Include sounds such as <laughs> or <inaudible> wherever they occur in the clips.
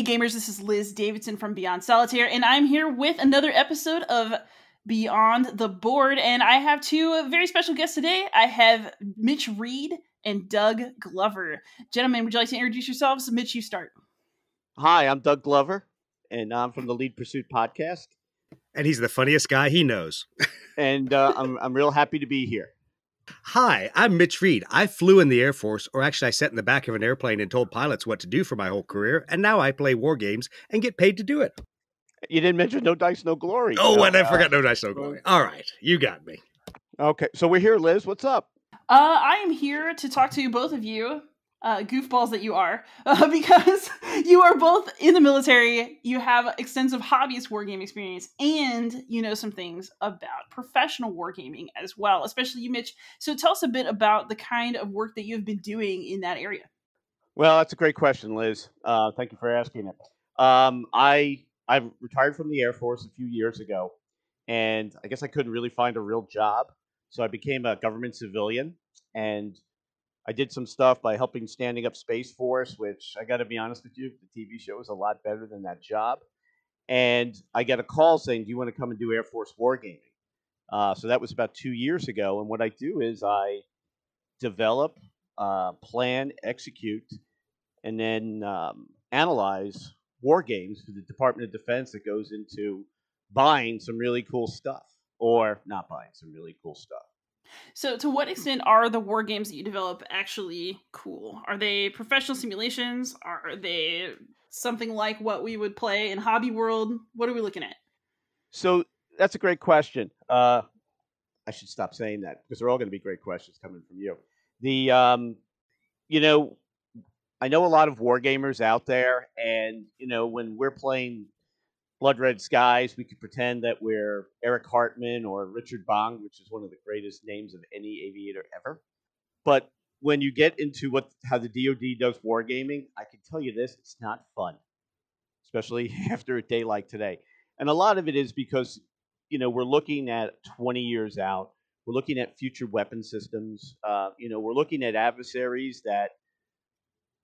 Hey gamers, this is Liz Davidson from Beyond Solitaire, and I'm here with another episode of Beyond the Board. And I have two very special guests today. I have Mitch Reed and Doug Glover. Gentlemen, would you like to introduce yourselves? Mitch, you start. Hi, I'm Doug Glover, and I'm from the Lead Pursuit podcast. And he's the funniest guy he knows. And uh, I'm, I'm real happy to be here. Hi, I'm Mitch Reed. I flew in the Air Force, or actually, I sat in the back of an airplane and told pilots what to do for my whole career, and now I play war games and get paid to do it. You didn't mention No Dice, No Glory. Oh, No, and I uh, forgot No Dice, No Glory. All right, you got me. Okay, so we're here, Liz. What's up? Uh, I am here to talk to you both of you, uh, goofballs that you are, <laughs> uh, because you are both in the military. You have extensive hobbyist wargame experience, and you know some things about professional wargaming as well, especially you, Mitch. So tell us a bit about the kind of work that you've been doing in that area. Well, that's a great question, Liz. Uh, thank you for asking it. Um, I I retired from the Air Force a few years ago, and I guess I couldn't really find a real job, so I became a government civilian, and I did some stuff by helping standing up Space Force, which I got to be honest with you, the TV show was a lot better than that job. And I got a call saying, "Do you want to come and do Air Force wargaming?" Uh, so that was about two years ago, and what I do is I develop, uh, plan, execute, and then um, analyze war games for the Department of Defense that goes into buying some really cool stuff or not buying some really cool stuff. So, to what extent are the war games that you develop actually cool? Are they professional simulations? Are they something like what we would play in Hobby World? What are we looking at? So that's a great question. Uh, I should stop saying that because they're all going to be great questions coming from you. The um, you know, I know a lot of war gamers out there, and you know, when we're playing Blood Red Skies, we could pretend that we're Erich Hartmann or Richard Bong, which is one of the greatest names of any aviator ever. But when you get into what how the DoD does wargaming, I can tell you this: it's not fun, especially <laughs> after a day like today. And a lot of it is because you know we're looking at 20 years out. We're looking at future weapon systems. Uh, you know, we're looking at adversaries that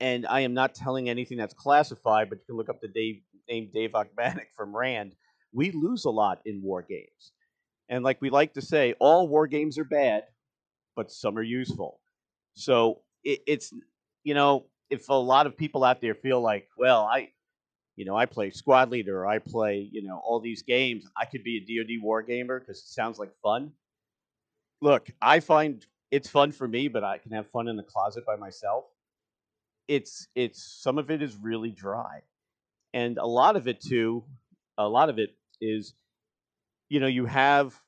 and I am not telling anything that's classified, but you can look up the Dave, name Dave Ogmanik from Rand. We lose a lot in war games. And like we like to say, all war games are bad, but some are useful. So it, it's, you know, if a lot of people out there feel like, well, I, you know, I play Squad Leader, I play, you know, all these games, I could be a DoD war gamer because it sounds like fun. Look, I find it's fun for me, but I can have fun in the closet by myself it's it's some of it is really dry and a lot of it too a lot of it is you know you have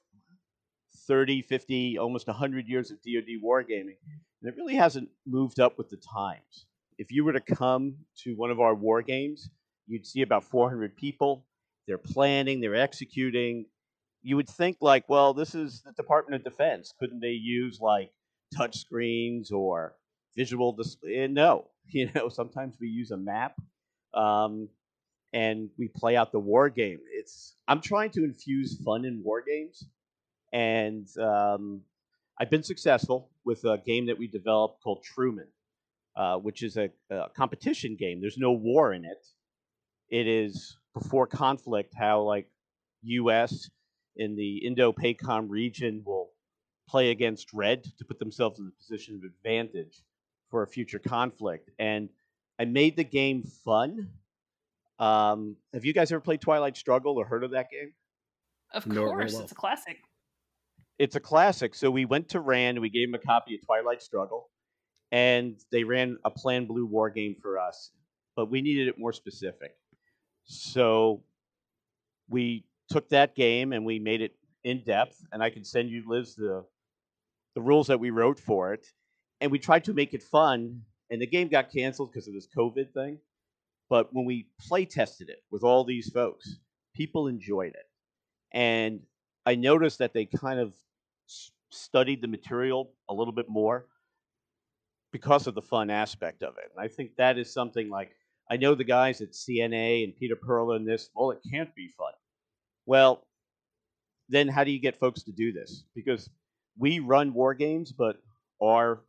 30 50 almost 100 years of dod wargaming and it really hasn't moved up with the times. If you were to come to one of our war games you'd see about 400 people. They're planning they're executing. You would think like well this is the department of defense. Couldn't they use like touch screens or visual display no. <laughs> You know sometimes we use a map. Um, and we play out the war game it's i'm trying to infuse fun in war games and um, i've been successful with a game that we developed called truman uh, which is a, a competition game there's no war in it it is before conflict how like us in the indo-pacom region will play against red to put themselves in a position of advantage for a future conflict. And I made the game fun. Um, have you guys ever played Twilight Struggle or heard of that game? Of No, course, well. it's a classic. It's a classic. So we went to Rand and we gave him a copy of Twilight Struggle, and they ran a Plan Blue war game for us, but we needed it more specific. So we took that game and we made it in depth, and I can send you, Liz, the the rules that we wrote for it, and we tried to make it fun. And the game got canceled because of this COVID thing. But when we play tested it with all these folks, people enjoyed it, and I noticed that they kind of studied the material a little bit more because of the fun aspect of it. And I think that is something like I know the guys at CNA and Peter Perla and this. Well, it can't be fun. Well, then how do you get folks to do this? Because we run war games, but our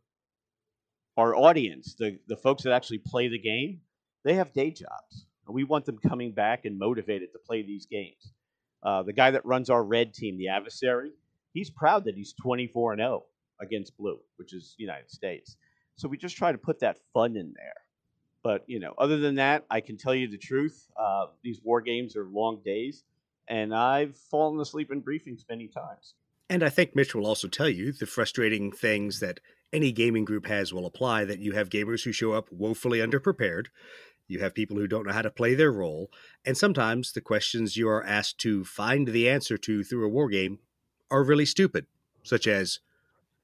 our audience, the the folks that actually play the game, they have day jobs. We want them coming back and motivated to play these games. Uh, the guy that runs our red team, the adversary, he's proud that he's 24 and 0 against blue, which is the United States. So we just try to put that fun in there. But you know, other than that, I can tell you the truth. Uh, these war games are long days, and I've fallen asleep in briefings many times. And I think Mitch will also tell you the frustrating things that any gaming group has will apply. That you have gamers who show up woefully underprepared. You have people who don't know how to play their role, and sometimes the questions you are asked to find the answer to through a war game are really stupid, such as,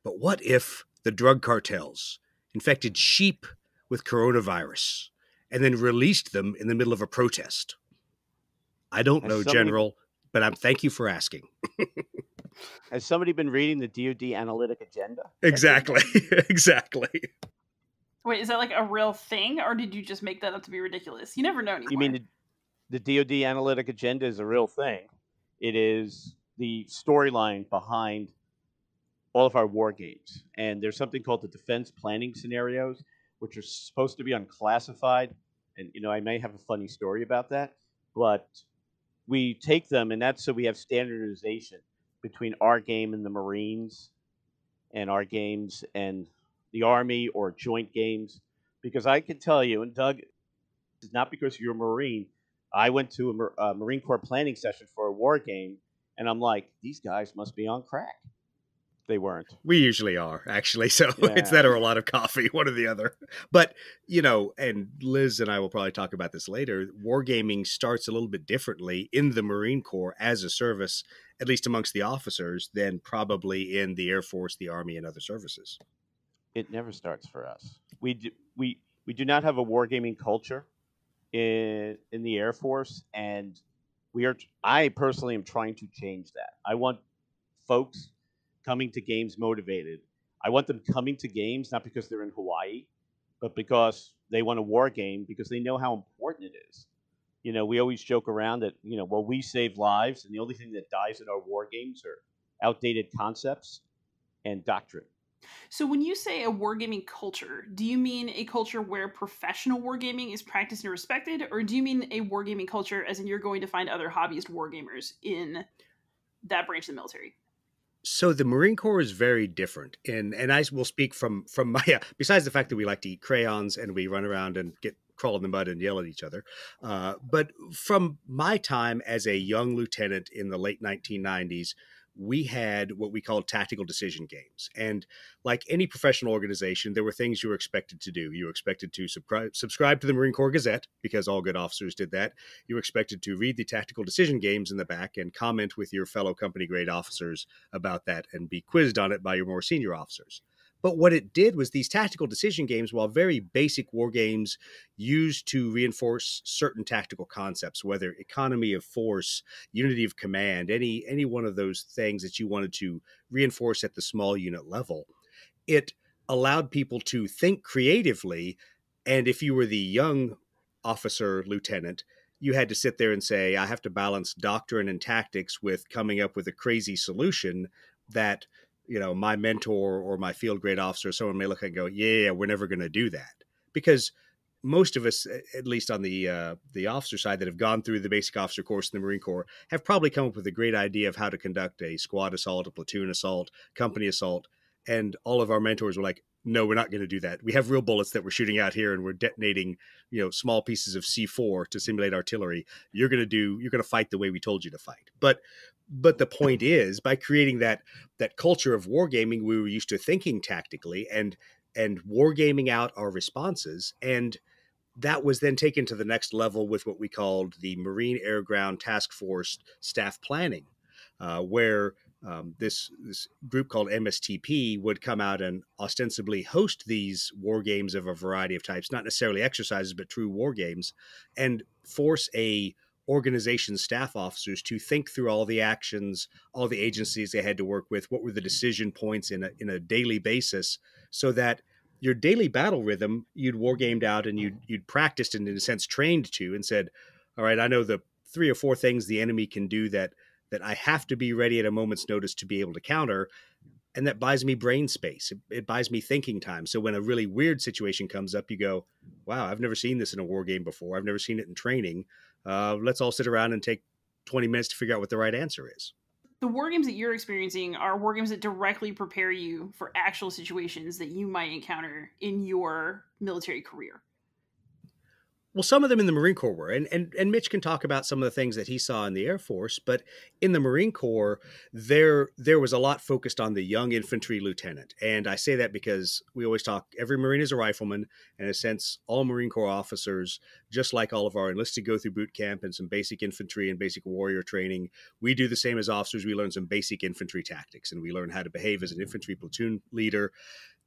"But what if the drug cartels infected sheep with coronavirus and then released them in the middle of a protest? I don't Has know, somebody- General, but I'm thank you for asking. Has somebody been reading the DoD analytic agenda? Exactly. <laughs> exactly. Wait, is that like a real thing, or did you just make that up to be ridiculous? You never know anymore. You mean the, the DoD analytic agenda is a real thing? It is the storyline behind all of our war games, and there's something called the defense planning scenarios, which are supposed to be unclassified. And you know, I may have a funny story about that, but we take them, and that's so we have standardization between our game and the Marines, and our games and the Army or joint games. Because I can tell you, and Doug, it's not because you're a Marine. I went to a, a uh, Marine Corps planning session for a war game, and I'm like, these guys must be on crack. They weren't. We usually are, actually. <laughs> So it's Yeah. that or a lot of coffee, <laughs> one or the other. But, you know, and Liz and I will probably talk about this later. Wargaming starts a little bit differently in the Marine Corps as a service, at least amongst the officers, than probably in the Air Force, the Army, and other services. It never starts for us. We do, we we do not have a wargaming culture in in the Air Force, and we are. I personally am trying to change that. I want folks coming to games motivated. I want them coming to games not because they're in Hawaii, but because they want a war game because they know how important it is. You know, we always joke around that you know, well, we save lives, and the only thing that dies in our war games are outdated concepts and doctrine. So when you say a wargaming culture, do you mean a culture where professional wargaming is practiced and respected, or do you mean a wargaming culture as in you're going to find other hobbyist wargamers in that branch of the military? So the Marine Corps is very different, and and I will speak from from <laughs> my besides the fact that we like to eat crayons and we run around and get crawl in the mud and yell at each other, uh, but from my time as a young lieutenant in the late 1990s, we had what we called tactical decision games, and like any professional organization, there were things you were expected to do. You were expected to subscribe subscribe to the Marine Corps Gazette because all good officers did that. You were expected to read the tactical decision games in the back and comment with your fellow company grade officers about that and be quizzed on it by your more senior officers. But what it did was these tactical decision games, while very basic war games used to reinforce certain tactical concepts, whether economy of force, unity of command, any any one of those things that you wanted to reinforce at the small unit level, it allowed people to think creatively. And if you were the young officer lieutenant, you had to sit there and say, I have to balance doctrine and tactics with coming up with a crazy solution that, you know, my mentor or my field grade officer, someone may look and go, yeah, yeah, we're never going to do that. Because most of us, at least on the uh, the officer side, that have gone through the basic officer course in the Marine Corps, have probably come up with a great idea of how to conduct a squad assault, a platoon assault, company assault, and all of our mentors were like, "No, we're not going to do that. We have real bullets that we're shooting out here, and we're detonating, you know, small pieces of C4 to simulate artillery. You're going to do, you're going to fight the way we told you to fight." But but the point is, by creating that that culture of wargaming, we were used to thinking tactically and and wargaming out our responses and that was then taken to the next level with what we called the Marine Air Ground Task Force staff planning, uh, where um, this, this group called MSTP would come out and ostensibly host these war games of a variety of types, not necessarily exercises, but true war games, and force a organization staff officers to think through all the actions, all the agencies they had to work with, what were the decision points in a, in a daily basis, so that your daily battle rhythm you'd war gamed out and you'd you'd practiced and in a sense trained to and said, all right, I know the three or four things the enemy can do that that I have to be ready at a moment's notice to be able to counter. And that buys me brain space. It, it buys me thinking time. So when a really weird situation comes up, you go, wow, I've never seen this in a war game before. I've never seen it in training. Uh, let's all sit around and take 20 minutes to figure out what the right answer is. The war games that you're experiencing are war games that directly prepare you for actual situations that you might encounter in your military career. Well, some of them in the Marine Corps were, and, and and Mitch can talk about some of the things that he saw in the Air Force. But in the Marine Corps, there there was a lot focused on the young infantry lieutenant, and I say that because we always talk. Every Marine is a rifleman, and in a sense, all Marine Corps officers, just like all of our enlisted, go through boot camp and some basic infantry and basic warrior training. We do the same as officers. We learn some basic infantry tactics, and we learn how to behave as an infantry platoon leader.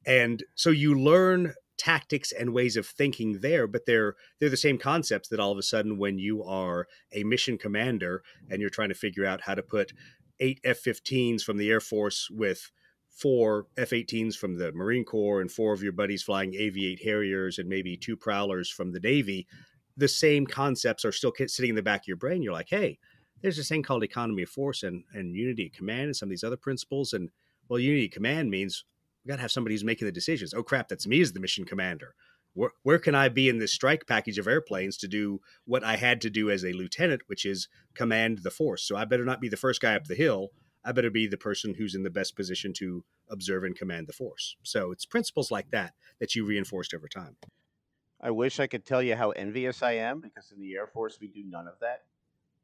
And so you learn tactics and ways of thinking there but they're they're the same concepts that all of a sudden when you are a mission commander and you're trying to figure out how to put eight F-15s from the Air Force with four F-18s from the Marine Corps and four of your buddies flying AV-8 Harriers and maybe two Prowlers from the Navy the same concepts are still sitting in the back of your brain. You're like hey there's this thing called economy of force and, and unity of command and some of these other principles and well unity of command means we got to have somebody who's making the decisions. Oh crap, that's me as the mission commander. Where, where can I be in this strike package of airplanes to do what I had to do as a lieutenant, which is command the force? So I better not be the first guy up the hill. I better be the person who's in the best position to observe and command the force. So it's principles like that that you reinforced over time. I wish I could tell you how envious I am because in the Air Force we do none of that.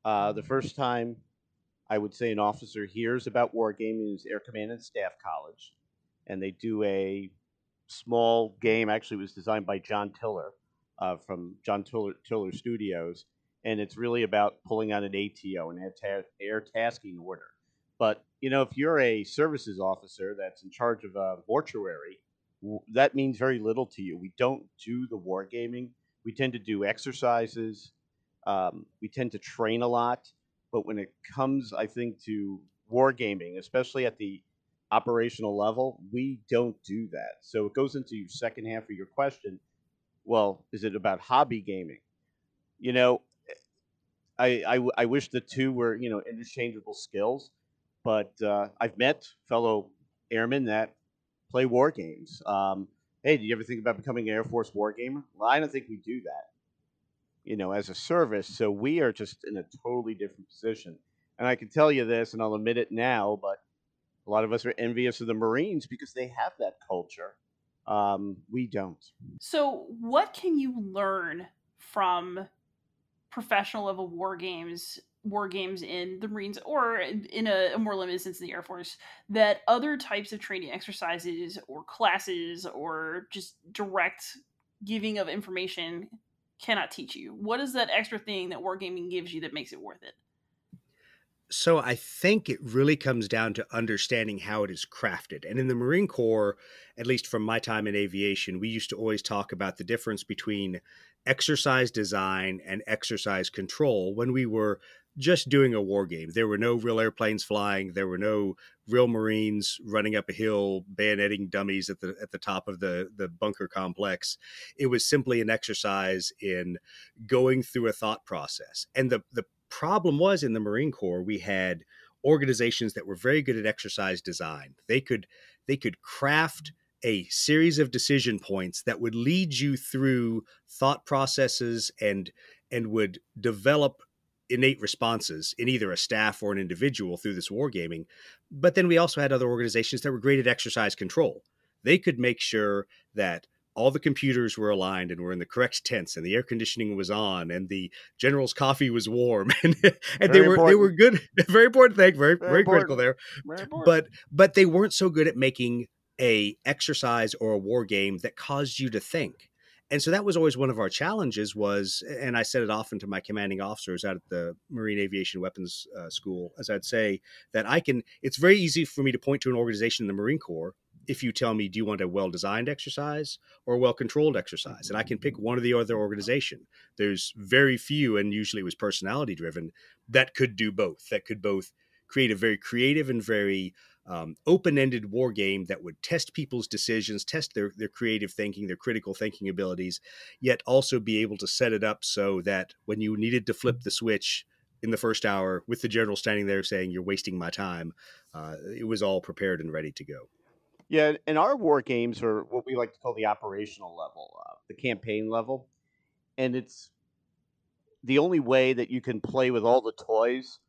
Uh, the first time I would say an officer hears about wargaming is Air Command and Staff College and they do a small game. Actually, was designed by John Tiller uh, from John Tiller, Tiller Studios, and it's really about pulling out an ATO, an air tasking order. But you know, if you're a services officer that's in charge of a mortuary, that means very little to you. We don't do the wargaming. We tend to do exercises. Um, we tend to train a lot. But when it comes, I think, to wargaming, especially at the operational level, we don't do that. So it goes into your second half of your question. Well, is it about hobby gaming? You know, I, I, I wish the two were, you know, interchangeable skills, but uh, I've met fellow airmen that play war games. Um, hey, do you ever think about becoming an Air Force war gamer? Well, I don't think we do that, you know, as a service. So we are just in a totally different position. And I can tell you this, and I'll admit it now, but a lot of us are envious of the Marines because they have that culture. Um, we don't. So, what can you learn from professional level war games, war games in the Marines, or in a, a more limited sense in the Air Force, that other types of training exercises or classes or just direct giving of information cannot teach you? What is that extra thing that wargaming gives you that makes it worth it? So I think it really comes down to understanding how it is crafted. And in the Marine Corps, at least from my time in aviation, we used to always talk about the difference between exercise design and exercise control when we were just doing a war game. There were no real airplanes flying. There were no real Marines running up a hill, bayoneting dummies at the at the top of the the bunker complex. It was simply an exercise in going through a thought process. And the the problem was in the Marine Corps, we had organizations that were very good at exercise design. They could they could craft a series of decision points that would lead you through thought processes and and would develop innate responses in either a staff or an individual through this wargaming. But then we also had other organizations that were great at exercise control. They could make sure that all the computers were aligned and were in the correct tense and the air conditioning was on and the general's coffee was warm <laughs> and, and they were important. they were good <laughs> very important thing very very, very critical there. But but they weren't so good at making a exercise or a war game that caused you to think. And so that was always one of our challenges was and i said it often to my commanding officers out at the marine aviation weapons uh, school as i'd say that i can it's very easy for me to point to an organization in the marine corps if you tell me, do you want a well designed exercise or a well controlled exercise? And I can pick one or the other organization. There's very few, and usually it was personality driven, that could do both, that could both create a very creative and very um, open-ended war game that would test people's decisions, test their their creative thinking, their critical thinking abilities, yet also be able to set it up so that when you needed to flip the switch in the first hour, with the general standing there saying "You're wasting my time," uh, it was all prepared and ready to go. Yeah, and our war games are what we like to call the operational level. Uh, the campaign level, and it's the only way that you can play with all the toys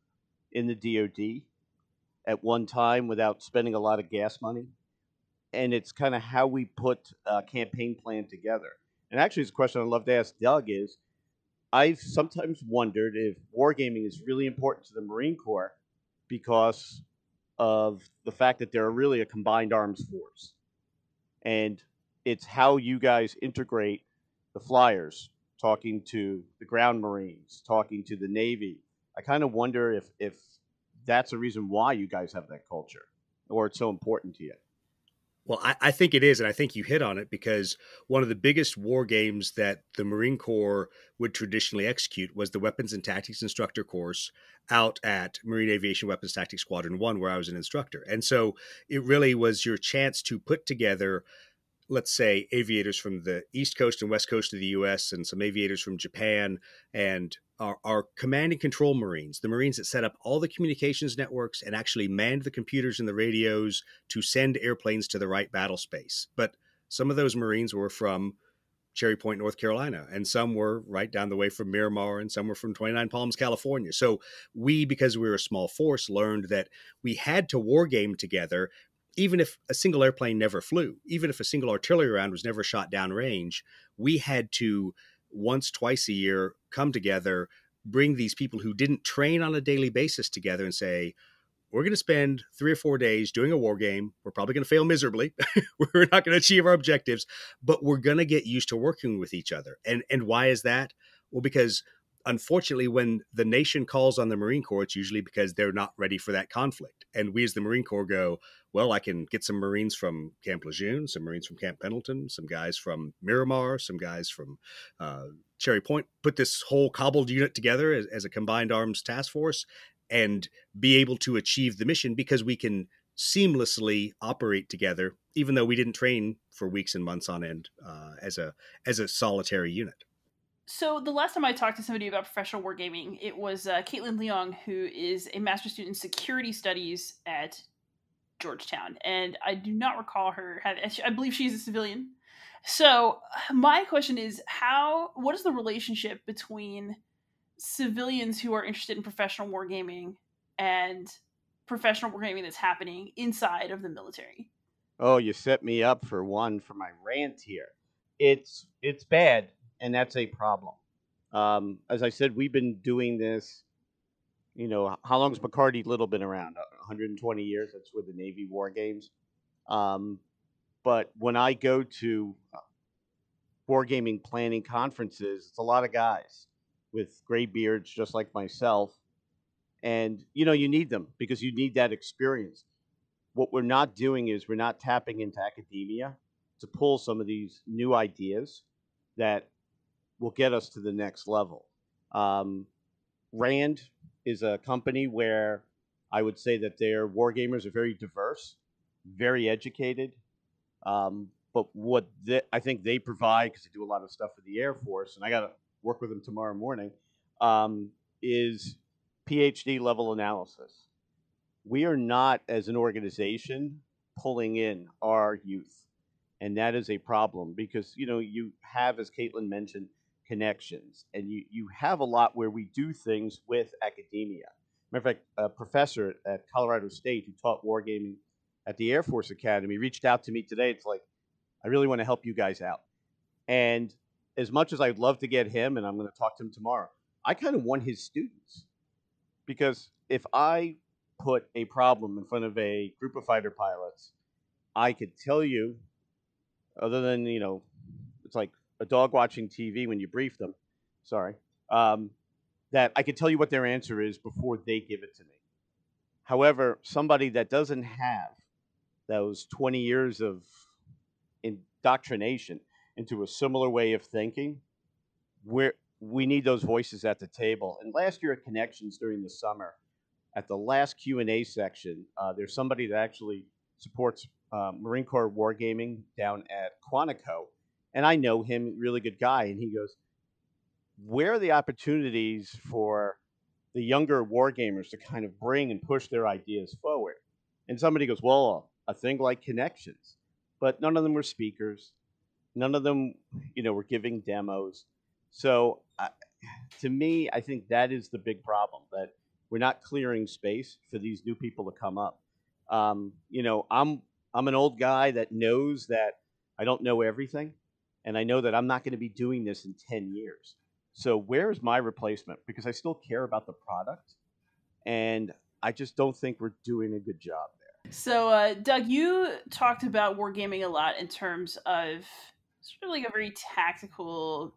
in the DoD at one time without spending a lot of gas money. And it's kind of how we put a campaign plan together. And actually, it's a question I'd love to ask Doug is I've sometimes wondered if wargaming is really important to the Marine Corps because of the fact that they're really a combined arms force. And it's how you guys integrate the flyers, talking to the ground marines, talking to the Navy. I kind of wonder if, if that's a reason why you guys have that culture or it's so important to you. Well, I, I, think it is, and I think you hit on it because one of the biggest war games that the Marine Corps would traditionally execute was the Weapons and Tactics Instructor course out at Marine Aviation Weapons Tactics Squadron 1, where I was an instructor. And so it really was your chance to put together let's say aviators from the east coast and west coast of the US and some aviators from Japan and our, our, command and control marines the marines that set up all the communications networks and actually manned the computers and the radios to send airplanes to the right battle space. But some of those marines were from cherry point north carolina and some were right down the way from miramar and some were from 29 palms california. So we because we were a small force learned that we had to war game together even if a single airplane never flew, even if a single artillery round was never shot downrange, we had to once, twice a year come together, bring these people who didn't train on a daily basis together and say, we're going to spend three or four days doing a war game. We're probably going to fail miserably. <laughs> we're not going to achieve our objectives, but we're going to get used to working with each other. And and why is that? Well, because unfortunately, when the nation calls on the Marine Corps, it's usually because they're not ready for that conflict. And we as the Marine Corps go, well, I can get some Marines from Camp Lejeune, some Marines from Camp Pendleton, some guys from Miramar, some guys from uh, Cherry Point, put this whole cobbled unit together as, as a combined arms task force and be able to achieve the mission because we can seamlessly operate together, even though we didn't train for weeks and months on end uh, as a as a solitary unit. So the last time I talked to somebody about professional wargaming, it was uh, Caitlin Leong, who is a master's student in security studies at Georgetown, and I do not recall her having. I believe she's a civilian. So my question is, how? What is the relationship between civilians who are interested in professional wargaming and professional wargaming that's happening inside of the military? Oh, you set me up for one for my rant here. It's it's bad and that's a problem. Um, as I said, we've been doing this. You know, how long has McCarty Little been around? 120 years. That's with the Navy War Games. Um, but when I go to uh, wargaming planning conferences, it's a lot of guys with gray beards, just like myself. And you know, you need them because you need that experience. What we're not doing is we're not tapping into academia to pull some of these new ideas that will get us to the next level. Um, Rand is a company where I would say that their war gamers are very diverse, very educated. Um, but what they, I think they provide, because they do a lot of stuff for the Air Force, and I got to work with them tomorrow morning, um, is PhD level analysis. We are not, as an organization, pulling in our youth. And that is a problem because, you know, you have, as Caitlin mentioned, connections, and you you have a lot where we do things with academia. Matter of fact, a professor at Colorado State who taught wargaming at the Air Force Academy reached out to me today. It's like, I really want to help you guys out. And as much as I'd love to get him, and I'm going to talk to him tomorrow, I kind of want his students. Because if I put a problem in front of a group of fighter pilots, I could tell you, other than, you know, it's like a dog watching TV when you brief them, sorry, um, that I could tell you what their answer is before they give it to me. However, somebody that doesn't have those 20 years of indoctrination into a similar way of thinking, where we need those voices at the table. And last year at Connections during the summer, at the last Q and A section, uh, there's somebody that actually supports uh, Marine Corps wargaming down at Quantico, and I know him, really good guy. And he goes, Where are the opportunities for the younger wargamers to kind of bring and push their ideas forward? And somebody goes, Well, a thing like connections. But none of them were speakers. None of them, you know, were giving demos. So, uh, to me, I think that is the big problem that we're not clearing space for these new people to come up. Um, you know, I'm I'm an old guy that knows that I don't know everything, and I know that I'm not going to be doing this in ten years. So where is my replacement? Because I still care about the product, and I just don't think we're doing a good job there. So, uh, Doug, you talked about wargaming a lot in terms of sort of like a very tactical,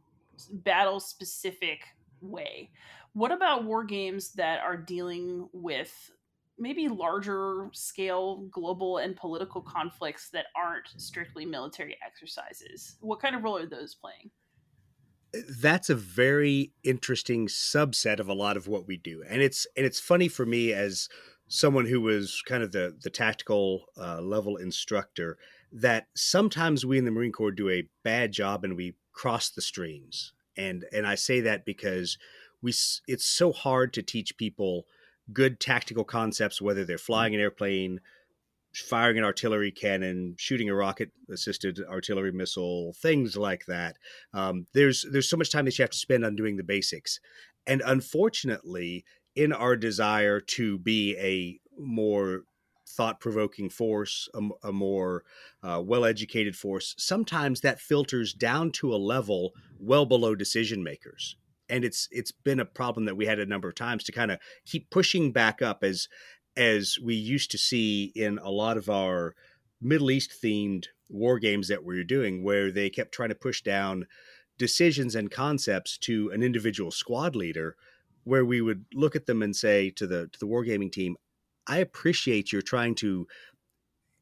battle specific way. What about war games that are dealing with maybe larger scale global and political conflicts that aren't strictly military exercises? What kind of role are those playing? That's a very interesting subset of a lot of what we do, and it's and it's funny for me as someone who was kind of the the tactical uh, level instructor that sometimes we in the Marine Corps do a bad job and we cross the streams, and and I say that because we it's so hard to teach people good tactical concepts whether they're flying an airplane firing an artillery cannon shooting a rocket assisted artillery missile things like that. Um, there's there's so much time that you have to spend on doing the basics. And unfortunately in our desire to be a more thought-provoking force a, a more uh, well-educated force sometimes that filters down to a level well below decision makers and it's it's been a problem that we had a number of times to kind of keep pushing back up as as we used to see in a lot of our Middle East themed war games that we were doing, where they kept trying to push down decisions and concepts to an individual squad leader, where we would look at them and say to the to the wargaming team, I appreciate you're trying to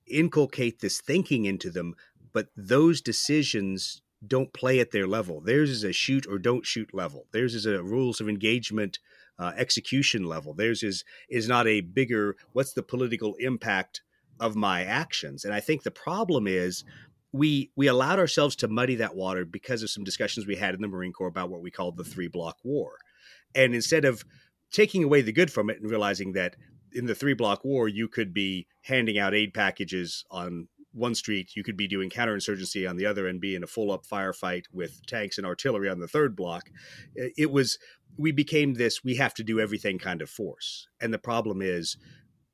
inculcate this thinking into them, but those decisions don't play at their level. Theirs is a shoot or don't shoot level. Theirs is a rules of engagement uh, execution level. Theirs is is not a bigger what's the political impact of my actions. And I think the problem is we we allowed ourselves to muddy that water because of some discussions we had in the Marine Corps about what we called the three block war. And instead of taking away the good from it and realizing that in the three block war you could be handing out aid packages on one street, you could be doing counterinsurgency on the other and be in a full up firefight with tanks and artillery on the third block. It was, we became this, we have to do everything kind of force. And the problem is,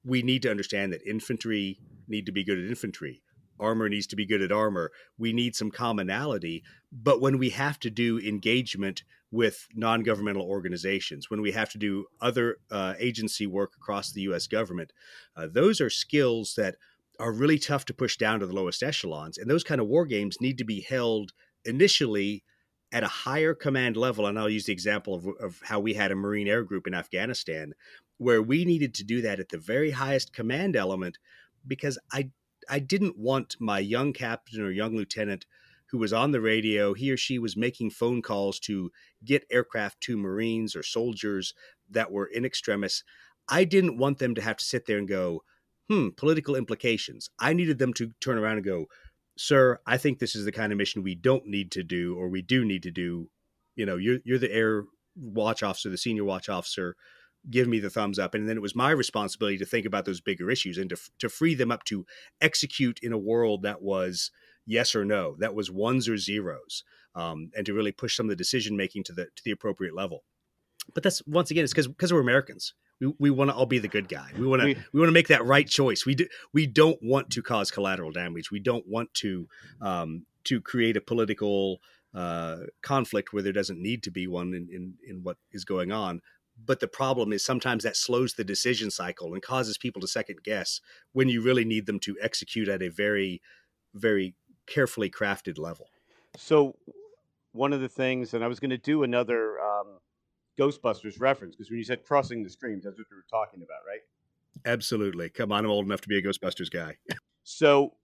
we need to understand that infantry need to be good at infantry. Armor needs to be good at armor. We need some commonality. But when we have to do engagement with non governmental organizations, when we have to do other uh, agency work across the US government, uh, those are skills that are really tough to push down to the lowest echelons. And those kind of war games need to be held initially at a higher command level. And I'll use the example of, of how we had a Marine Air Group in Afghanistan, where we needed to do that at the very highest command element because I I didn't want my young captain or young lieutenant who was on the radio, he or she was making phone calls to get aircraft to Marines or soldiers that were in extremis. I didn't want them to have to sit there and go, hmm, political implications. I needed them to turn around and go, sir, I think this is the kind of mission we don't need to do, or we do need to do. You know, you're you're the air watch officer, the senior watch officer. Give me the thumbs up, and then it was my responsibility to think about those bigger issues and to to free them up to execute in a world that was yes or no, that was ones or zeros, um, and to really push some of the decision making to the to the appropriate level. But that's once again, it's because because we're Americans we, we want to all be the good guy. We want to we, we want to make that right choice. We do we don't want to cause collateral damage. We don't want to um, to create a political uh, conflict where there doesn't need to be one in, in in what is going on. But the problem is sometimes that slows the decision cycle and causes people to second guess when you really need them to execute at a very very carefully crafted level. So one of the things, and I was going to do another um, Ghostbusters reference because when you said crossing the streams, that's what we were talking about, right? Absolutely. Come on, I'm old enough to be a Ghostbusters guy. <laughs> so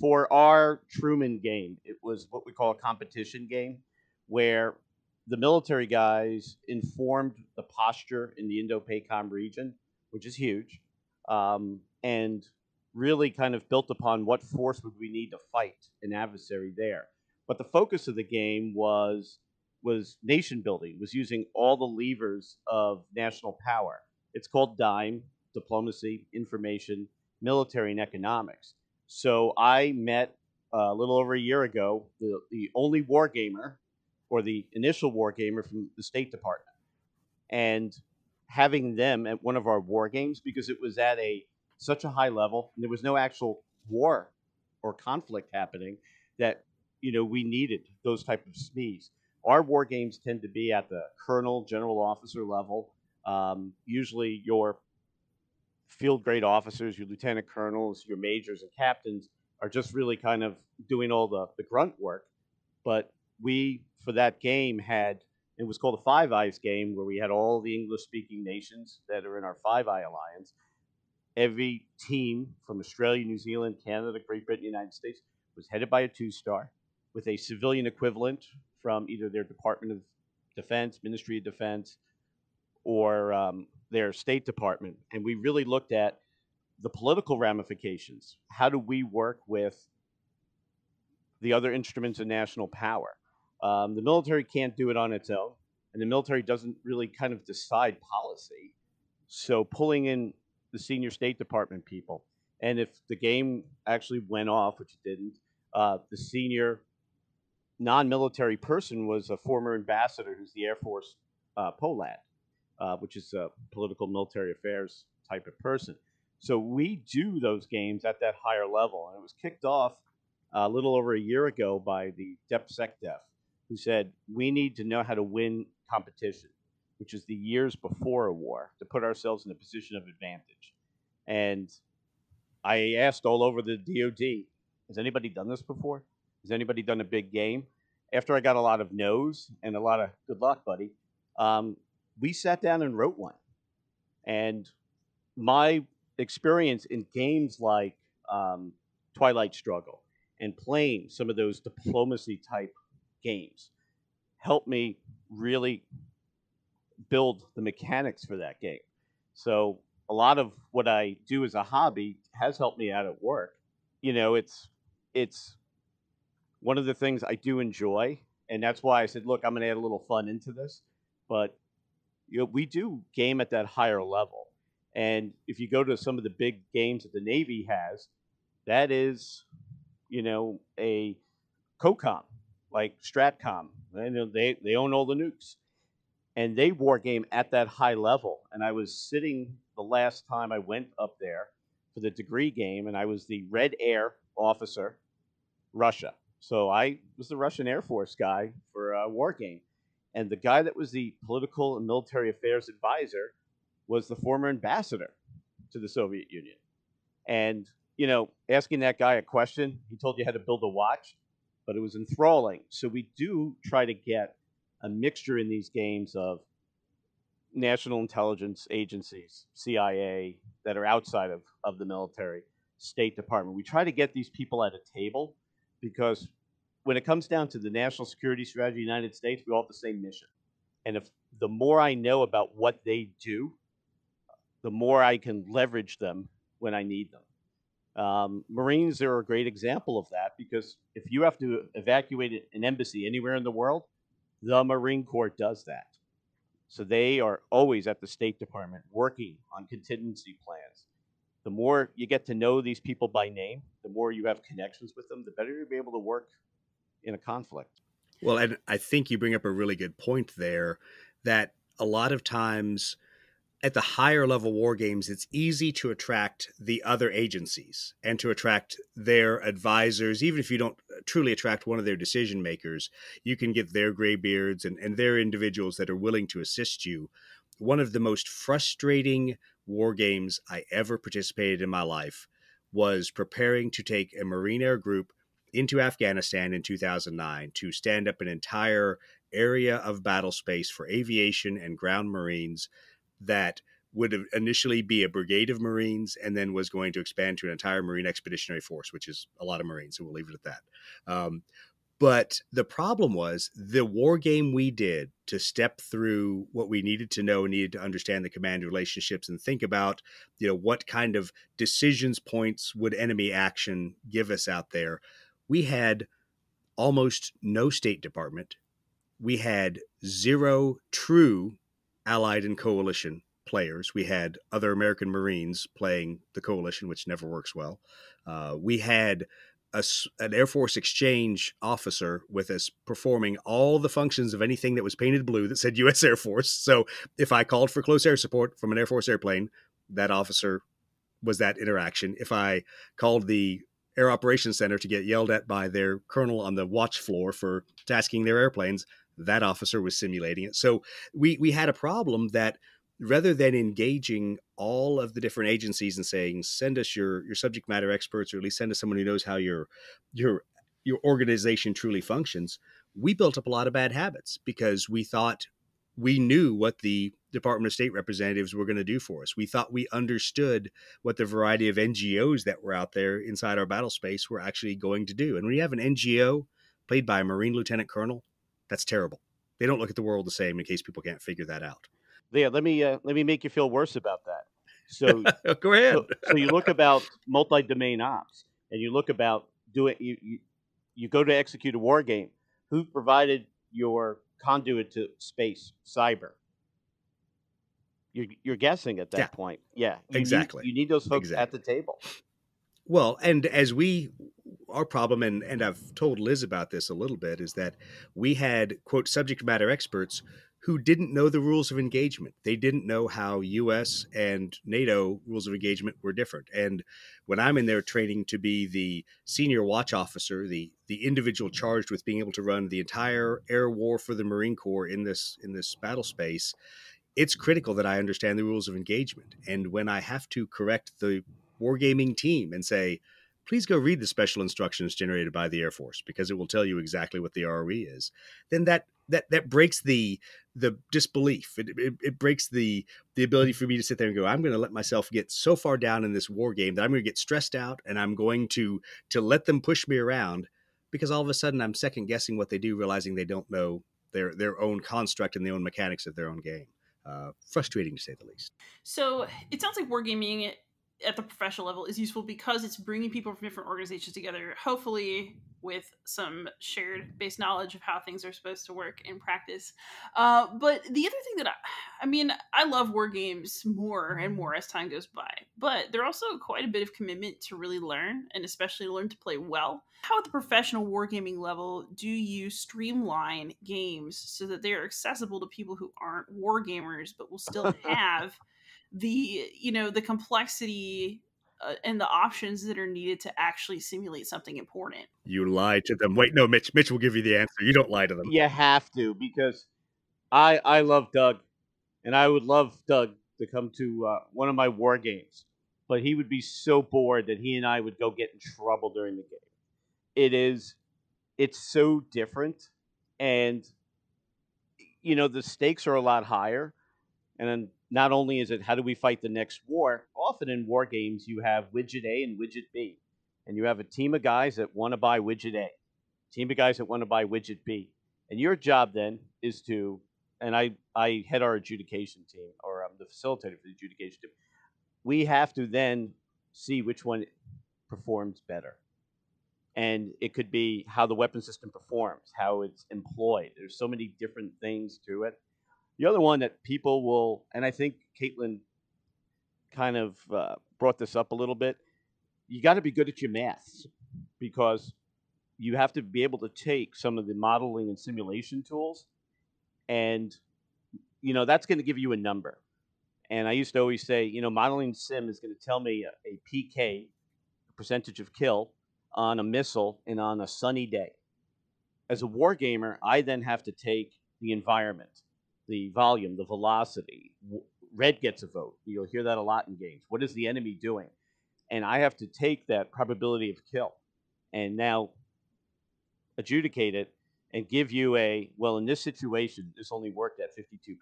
for our Truman game, it was what we call a competition game where the military guys informed the posture in the Indo-PACOM region, which is huge, um, and really kind of built upon what force would we need to fight an adversary there. But the focus of the game was was nation building, was using all the levers of national power. It's called DIME, diplomacy, information, military, and economics. So I met uh, a little over a year ago, the, the only war gamer or the initial war gamer from the State Department. And having them at one of our war games because it was at a such a high level and there was no actual war or conflict happening that you know we needed those type of SMEs. Our war games tend to be at the colonel, general officer level. Um, usually, your field grade officers, your lieutenant colonels, your majors, and captains are just really kind of doing all the, the grunt work. But we, for that game, had it was called the Five Eyes game, where we had all the English speaking nations that are in our Five Eye Alliance. Every team from Australia, New Zealand, Canada, Great Britain, United States was headed by a two star with a civilian equivalent from either their Department of Defense, Ministry of Defense, or um, their State Department. And we really looked at the political ramifications. How do we work with the other instruments of national power? Um, the military can't do it on its own, and the military doesn't really kind of decide policy. So pulling in the senior State Department people, and if the game actually went off, which it didn't, uh, the senior non-military person was a former ambassador who's the Air Force uh, POLAD, uh, which is a political military affairs type of person. So we do those games at that higher level, and it was kicked off a little over a year ago by the DepSecDef, who said we need to know how to win competition, which is the years before a war, to put ourselves in a position of advantage. And I asked all over the DoD, has anybody done this before? Has anybody done a big game? After I got a lot of no's and a lot of good luck, buddy, um, we sat down and wrote one. And my experience in games like um, Twilight Struggle and playing some of those diplomacy type games helped me really build the mechanics for that game. So a lot of what I do as a hobby has helped me out at work. You know, it's it's one of the things I do enjoy, and that's why I said, look, I'm going to add a little fun into this. But you know, we do game at that higher level, and if you go to some of the big games that the Navy has, that is, you know, a COCOM like Stratcom. They, they, they own all the nukes. And they war game at that high level. And I was sitting the last time I went up there for the degree game, and I was the Red Air officer, Russia. So I was the Russian Air Force guy for a war game. And the guy that was the political and military affairs advisor was the former ambassador to the Soviet Union. And, you know, asking that guy a question, he told you how to build a watch but it was enthralling. So we do try to get a mixture in these games of national intelligence agencies, CIA, that are outside of, of the military, State Department. We try to get these people at a table because when it comes down to the national security strategy of the United States, we all have the same mission. And if the more I know about what they do, the more I can leverage them when I need them. Um, Marines are a great example of that because if you have to evacuate an embassy anywhere in the world, the Marine Corps does that. So they are always at the State Department working on contingency plans. The more you get to know these people by name, the more you have connections with them, the better you'll be able to work in a conflict. Well, and I think you bring up a really good point there that a lot of times at the higher level war games, it's easy to attract the other agencies and to attract their advisors. Even if you don't uh, truly attract one of their decision makers, you can get their graybeards and, and their individuals that are willing to assist you. One of the most frustrating war games I ever participated in my life was preparing to take a Marine Air group into Afghanistan in 2009 to stand up an entire area of battle space for aviation and ground Marines that would initially be a brigade of Marines and then was going to expand to an entire Marine Expeditionary Force, which is a lot of Marines. So we'll leave it at that. Um, but the problem was the war game we did to step through what we needed to know, and needed to understand the command relationships and think about, you know, what kind of decisions points would enemy action give us out there. We had almost no State Department. We had zero true allied and coalition players. We had other American Marines playing the coalition, which never works well. Uh, we had a, an Air Force exchange officer with us performing all the functions of anything that was painted blue that said U.S. <laughs> Air Force. So if I called for close air support from an Air Force airplane, that officer was that interaction. If I called the Air Operations Center to get yelled at by their colonel on the watch floor for tasking their airplanes, that officer was simulating it. So we we had a problem that rather than engaging all of the different agencies and saying send us your your subject matter experts or at least send us someone who knows how your your your organization truly functions we built up a lot of bad habits because we thought we knew what the department of state representatives were going to do for us. We thought we understood what the variety of ngos that were out there inside our battle space were actually going to do. And when you have an ngo played by a marine lieutenant colonel that's terrible. They don't look at the world the same in case people can't figure that out yeah, let me uh, let me make you feel worse about that. So <laughs> go ahead. So, so, you look about multi-domain ops, and you look about doing you, you you go to execute a war game. Who provided your conduit to space, cyber? You're, you're guessing at that yeah. point. Yeah, you exactly. Need, you need those folks exactly. at the table. Well, and as we, our problem, and, and I've told Liz about this a little bit, is that we had, quote, subject matter experts who didn't know the rules of engagement. They didn't know how US and NATO rules of engagement were different. And when I'm in there training to be the senior watch officer, the the individual charged with being able to run the entire air war for the Marine Corps in this in this battle space, it's critical that I understand the rules of engagement. And when I have to correct the wargaming team and say, please go read the special instructions generated by the Air Force because it will tell you exactly what the ROE is. Then that that that breaks the the disbelief. It, it, it, breaks the the ability for me to sit there and go, I'm going to let myself get so far down in this war game that I'm going to get stressed out, and I'm going to to let them push me around because all of a sudden I'm second guessing what they do, realizing they don't know their their own construct and their own mechanics of their own game. Uh, frustrating to say the least. So it sounds like wargaming at the professional level is useful because it's bringing people from different organizations together, hopefully with some shared base knowledge of how things are supposed to work in practice. Uh, but the other thing that I, I mean, I love war games more and more as time goes by, but they're also quite a bit of commitment to really learn and especially learn to play well. How at the professional wargaming level do you streamline games so that they are accessible to people who aren't war gamers but will still <laughs> have the you know the complexity uh, and the options that are needed to actually simulate something important. You lie to them. Wait, no, Mitch. Mitch will give you the answer. You don't lie to them. You have to because I I love Doug, and I would love Doug to come to uh, one of my war games, but he would be so bored that he and I would go get in trouble during the game. It is, it's so different, and you know the stakes are a lot higher, and not only is it how do we fight the next war, often in war games you have widget A and widget B. And you have a team of guys that want to buy widget A, team of guys that want to buy widget B. And your job then is to, and I, I head our adjudication team, or I'm the facilitator for the adjudication team. We have to then see which one performs better. And it could be how the weapon system performs, how it's employed. There's so many different things to it. The other one that people will, and I think Caitlin kind of uh, brought this up a little bit. You got to be good at your maths because you have to be able to take some of the modeling and simulation tools, and you know that's going to give you a number. And I used to always say, you know, modeling sim is going to tell me a, a PK, a percentage of kill, on a missile and on a sunny day. As a war gamer, I then have to take the environment the volume, the velocity. Red gets a vote. You'll hear that a lot in games. What is the enemy doing? And I have to take that probability of kill and now adjudicate it and give you a, well, in this situation, this only worked at 52%.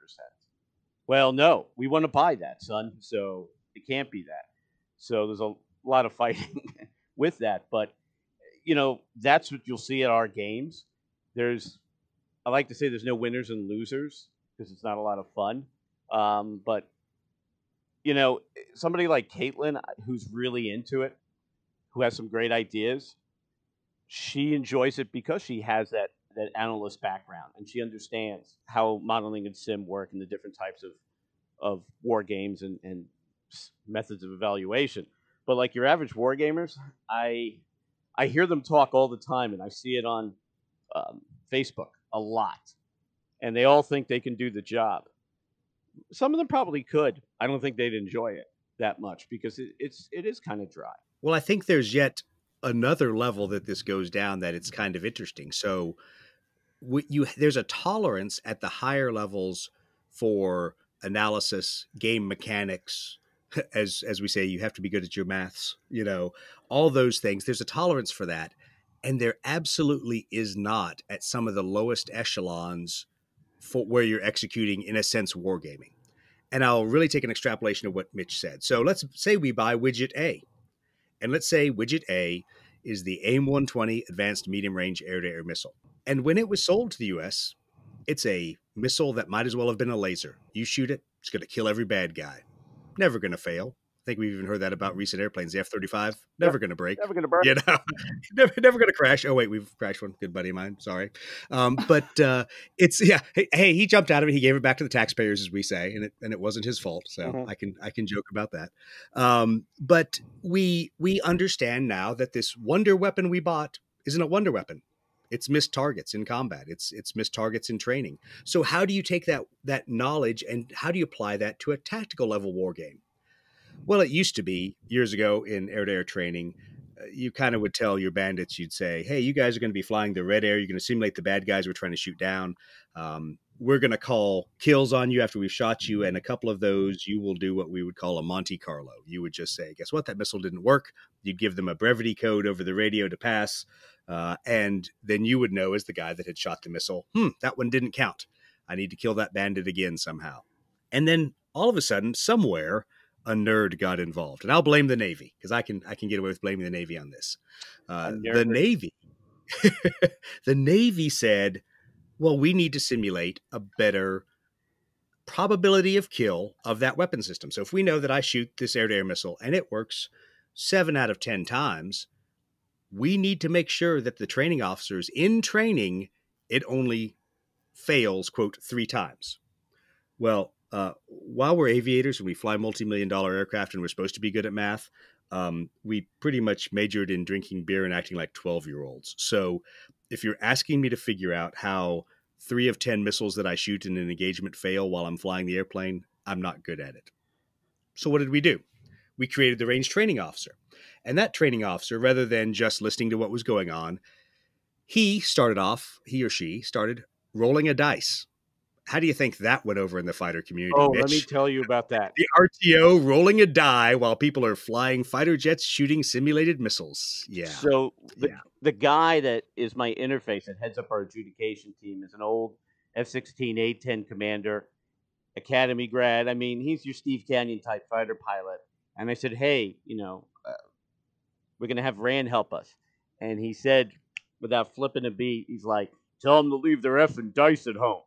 Well, no, we want to buy that, son. So it can't be that. So there's a lot of fighting <laughs> with that. But, you know, that's what you'll see at our games. There's, I like to say there's no winners and losers because it's not a lot of fun. Um, but you know, somebody like Caitlin, who's really into it, who has some great ideas, she enjoys it because she has that that analyst background and she understands how modeling and sim work and the different types of of war games and, and methods of evaluation. But like your average war gamers, I I hear them talk all the time, and I see it on um, Facebook a lot, and they all think they can do the job. Some of them probably could. I don't think they'd enjoy it that much because it, it's it is kind of dry. Well, I think there's yet another level that this goes down that it's kind of interesting. So, you there's a tolerance at the higher levels for analysis, game mechanics, <laughs> as as we say, you have to be good at your maths, you know, all those things. There's a tolerance for that. And there absolutely is not at some of the lowest echelons for where you're executing, in a sense, wargaming. And I'll really take an extrapolation of what Mitch said. So let's say we buy widget A. And let's say widget A is the AIM 120 Advanced Medium Range Air to Air Missile. And when it was sold to the US, it's a missile that might as well have been a laser. You shoot it, it's going to kill every bad guy. Never going to fail. I think we've even heard that about recent airplanes. The F thirty five never going to break. Never going <laughs> to burn. You know, <laughs> never, never going to crash. Oh wait, we've crashed one. Good buddy of mine. Sorry, um, but <laughs> uh, it's yeah. Hey, hey, he jumped out of it. He gave it back to the taxpayers, as we say, and it and it wasn't his fault. So mm-hmm. I can I can joke about that. Um, but we we understand now that this wonder weapon we bought isn't a wonder weapon it's missed targets in combat it's it's missed targets in training so how do you take that that knowledge and how do you apply that to a tactical level war game well it used to be years ago in air to air training uh, you kind of would tell your bandits you'd say hey you guys are going to be flying the red air you're going to simulate the bad guys we're trying to shoot down um, we're going to call kills on you after we've shot you and a couple of those you will do what we would call a monte carlo you would just say guess what that missile didn't work you'd give them a brevity code over the radio to pass uh, and then you would know as the guy that had shot the missile, hmm, that one didn't count. I need to kill that bandit again somehow. And then all of a sudden, somewhere, a nerd got involved, and I'll blame the Navy because I can I can get away with blaming the Navy on this. Uh, the Navy, <laughs> the Navy said, "Well, we need to simulate a better probability of kill of that weapon system. So if we know that I shoot this air-to-air missile and it works seven out of ten times, we need to make sure that the training officers in training it only fails quote three times well uh, while we're aviators and we fly multi-million dollar aircraft and we're supposed to be good at math um, we pretty much majored in drinking beer and acting like 12 year olds so if you're asking me to figure out how three of 10 missiles that i shoot in an engagement fail while i'm flying the airplane i'm not good at it. So what did we do? We created the range training officer. And that training officer, rather than just listening to what was going on, he started off, he or she started rolling a dice. How do you think that went over in the fighter community? Oh, Mitch? let me tell you about that. The RTO rolling a die while people are flying fighter jets shooting simulated missiles. Yeah. So the, yeah. the guy that is my interface that heads up our adjudication team is an old F 16 A 10 commander, academy grad. I mean, he's your Steve Canyon type fighter pilot. And I said, hey, you know, uh, we're going to have Rand help us. And he said, without flipping a beat, he's like, tell them to leave their effing dice at home.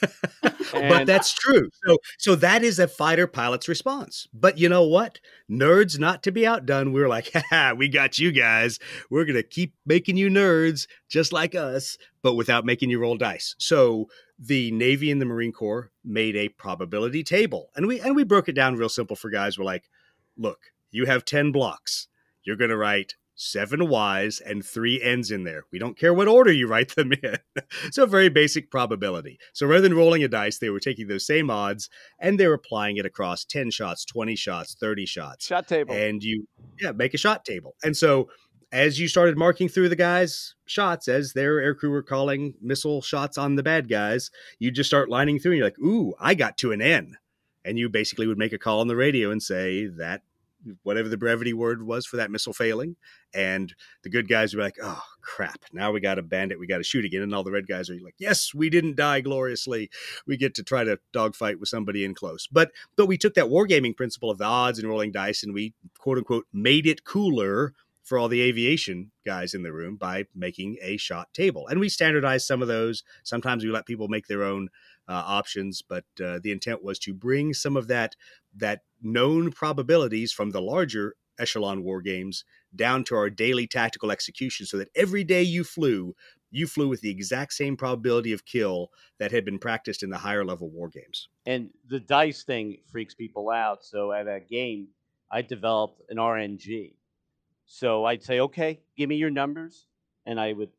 <laughs> but that's true. So so that is a fighter pilot's response. But you know what? Nerds not to be outdone. We are like, <laughs> ha, we got you guys. We're gonna keep making you nerds just like us, but without making you roll dice. So the Navy and the Marine Corps made a probability table. And we and we broke it down real simple for guys. We're like, look, you have 10 blocks you're going to write seven Y's and three N's in there. We don't care what order you write them in. <laughs> so, very basic probability. So, rather than rolling a dice, they were taking those same odds and they were applying it across 10 shots, 20 shots, 30 shots. Shot table. And you, yeah, make a shot table. And so, as you started marking through the guys' shots, as their aircrew were calling missile shots on the bad guys, you just start lining through and you're like, ooh, I got to an N. And you basically would make a call on the radio and say that whatever the brevity word was for that missile failing. And the good guys were like, oh, crap. Now we got a bandit. We got to shoot again. And all the red guys are like, yes, we didn't die gloriously. We get to try to dogfight with somebody in close. But, but we took that wargaming principle of the odds and rolling dice and we, quote unquote, made it cooler for all the aviation guys in the room by making a shot table. And we standardized some of those. Sometimes we let people make their own uh, options, but uh, the intent was to bring some of that that known probabilities from the larger echelon war games down to our daily tactical execution, so that every day you flew, you flew with the exact same probability of kill that had been practiced in the higher level war games. And the dice thing freaks people out. So at a game, I developed an RNG. So I'd say, okay, give me your numbers, and I would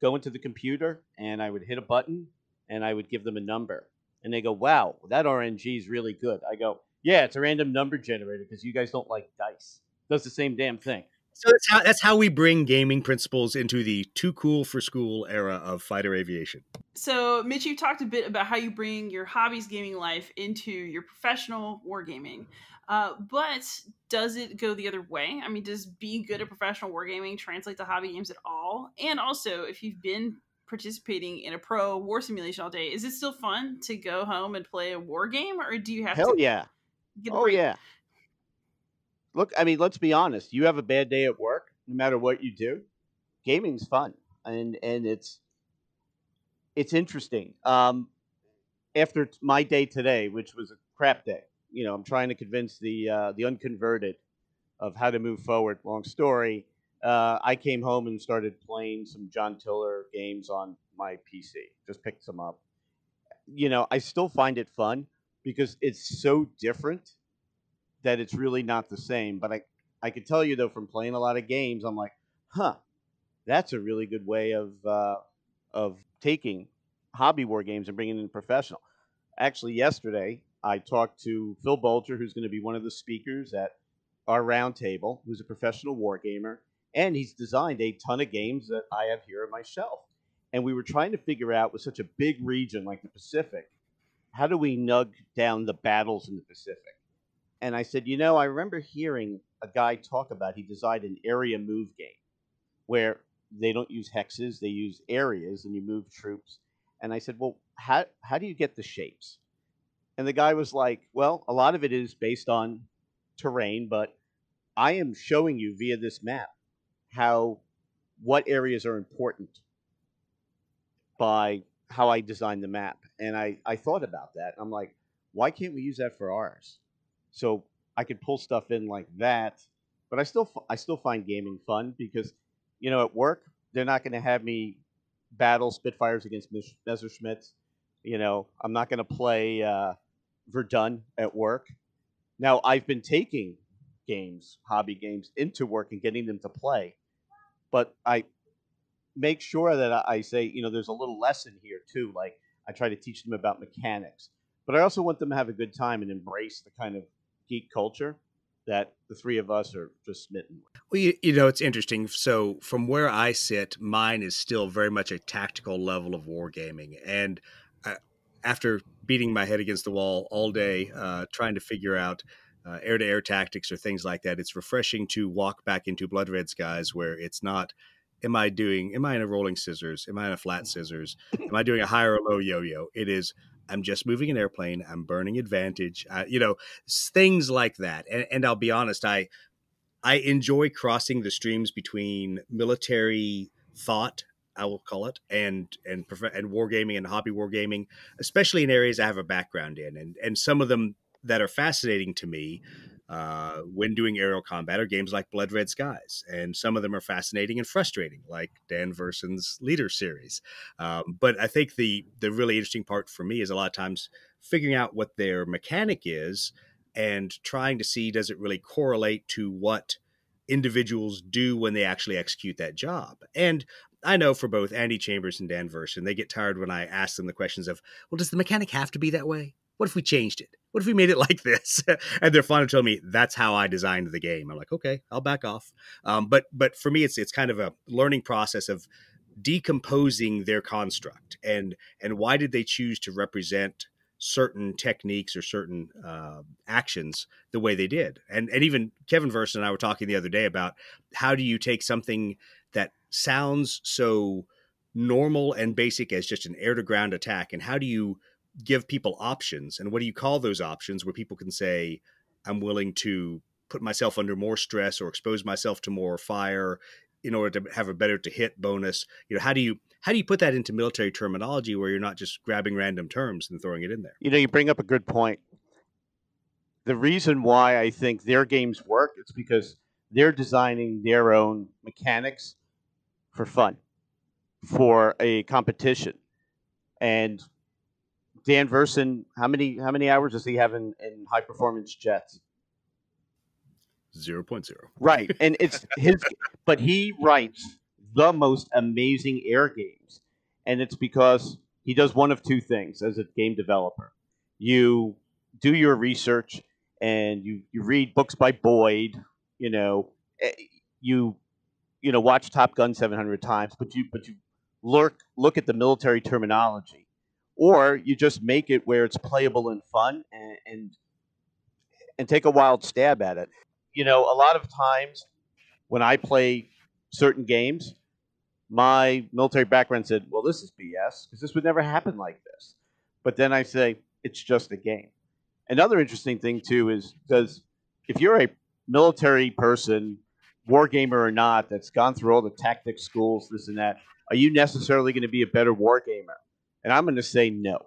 go into the computer and I would hit a button and I would give them a number. And they go, wow, that RNG is really good. I go, yeah, it's a random number generator because you guys don't like dice. Does the same damn thing. So that's how, that's how we bring gaming principles into the too cool for school era of fighter aviation. So, Mitch, you talked a bit about how you bring your hobbies gaming life into your professional wargaming. Uh, but does it go the other way? I mean, does being good at professional wargaming translate to hobby games at all? And also, if you've been participating in a pro war simulation all day, is it still fun to go home and play a war game, or do you have Hell to? yeah! Oh yeah. Look, I mean, let's be honest. You have a bad day at work, no matter what you do. Gaming's fun, and and it's it's interesting. Um, after my day today, which was a crap day, you know, I'm trying to convince the uh, the unconverted of how to move forward. Long story. Uh, I came home and started playing some John Tiller games on my PC. Just picked some up. You know, I still find it fun because it's so different that it's really not the same. But I, I could tell you though, from playing a lot of games, I'm like, huh, that's a really good way of uh, of taking hobby war games and bringing in professional. Actually, yesterday I talked to Phil Bolger, who's going to be one of the speakers at our roundtable, who's a professional war gamer, and he's designed a ton of games that I have here on my shelf. And we were trying to figure out with such a big region like the Pacific, how do we nug down the battles in the Pacific? And I said, you know, I remember hearing a guy talk about he designed an area move game where they don't use hexes, they use areas and you move troops. And I said, well, how, how do you get the shapes? And the guy was like, well, a lot of it is based on terrain, but I am showing you via this map how what areas are important by how I designed the map. And I, I thought about that. I'm like, why can't we use that for ours? So I could pull stuff in like that, but I still I still find gaming fun because you know at work they're not going to have me battle Spitfires against Messerschmitts. You know I'm not going to play uh, Verdun at work. Now I've been taking games, hobby games, into work and getting them to play, but I make sure that I say you know there's a little lesson here too. Like I try to teach them about mechanics, but I also want them to have a good time and embrace the kind of geek culture that the three of us are just smitten with. Well, you, you, know, it's interesting. So, from where I sit, mine is still very much a tactical level of wargaming. And uh, after beating my head against the wall all day, uh, trying to figure out air to air tactics or things like that, it's refreshing to walk back into Blood Red Skies where it's not. Am I doing? Am I in a rolling scissors? Am I in a flat scissors? Am I doing a high or low yo-yo? It is I'm just moving an airplane. I'm burning advantage. Uh, you know, things like that. And, and I'll be honest, I I enjoy crossing the streams between military thought, I will call it, and and and wargaming and hobby wargaming, especially in areas I have a background in, and and some of them that are fascinating to me uh, when doing aerial combat are games like Blood Red Skies, and some of them are fascinating and frustrating, like Dan Verssen's Leader series. Um, but I think the the really interesting part for me is a lot of times figuring out what their mechanic is and trying to see does it really correlate to what individuals do when they actually execute that job. And I know for both Andy Chambers and Dan Verson, they get tired when I ask them the questions of, well, does the mechanic have to be that way? What if we changed it? What if we made it <laughs> like this? and they're fine to tell me that's how I designed the game. I'm like, okay, I'll back off. Um, but but for me, it's it's kind of a learning process of decomposing their construct and and why did they choose to represent certain techniques or certain uh, actions the way they did. And and even Kevin Verssen and I were talking the other day about how do you take something that sounds so normal and basic as just an air to ground attack and how do you give people options and what do you call those options where people can say i'm willing to put myself under more stress or expose myself to more fire in order to have a better to hit bonus? You know how do you how do you put that into military terminology where you're not just grabbing random terms and throwing it in there? You know you bring up a good point. The reason why i think their games work is because they're designing their own mechanics for fun for a competition. And Dan Verssen, how many how many hours does he have in, in high performance jets? 0.0. Right. And it's <laughs> his, but he writes the most amazing air games. And it's because he does one of two things as a game developer. You do your research and you, you read books by Boyd, you know, eh, you you know watch Top Gun 700 times, but you but you look look at the military terminology, or you just make it where it's playable and fun and, and and take a wild stab at it. You know, a lot of times when I play certain games, my military background said, "Well, this is BS because this would never happen like this." But then I say, "It's just a game." Another interesting thing too is does if you're a military person, wargamer or not, that's gone through all the tactics schools, this and that, are you necessarily going to be a better wargamer? And I'm going to say no.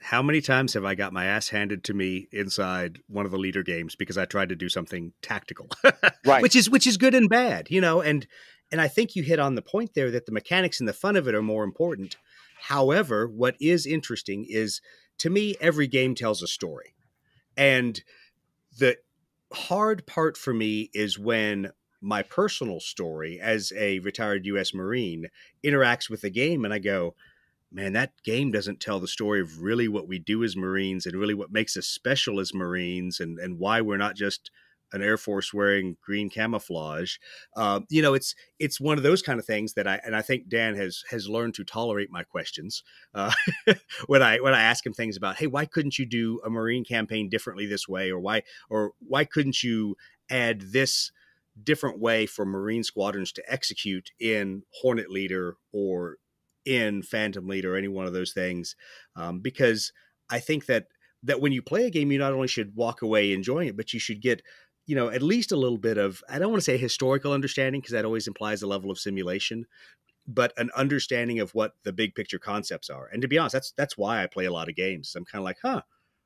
How many times have I got my ass handed to me inside one of the leader games because I tried to do something tactical, <laughs> right? which is which is good and bad, you know. And and I think you hit on the point there that the mechanics and the fun of it are more important. However, what is interesting is to me every game tells a story, and the hard part for me is when my personal story as a retired US Marine interacts with the game and I go, man, that game doesn't tell the story of really what we do as Marines and really what makes us special as Marines and, and why we're not just an Air Force wearing green camouflage. Uh, you know, it's it's one of those kind of things that I and I think Dan has has learned to tolerate my questions uh, <laughs> when I when I ask him things about, hey, why couldn't you do a Marine campaign differently this way, or why or why couldn't you add this different way for Marine squadrons to execute in Hornet Leader or in Phantom Leader or any one of those things, um, because I think that that when you play a game, you not only should walk away enjoying it, but you should get you know, at least a little bit of, I don't want to say historical understanding because that always implies a level of simulation, but an understanding of what the big picture concepts are. And to be honest, that's that's why I play a lot of games. I'm kind of like, huh,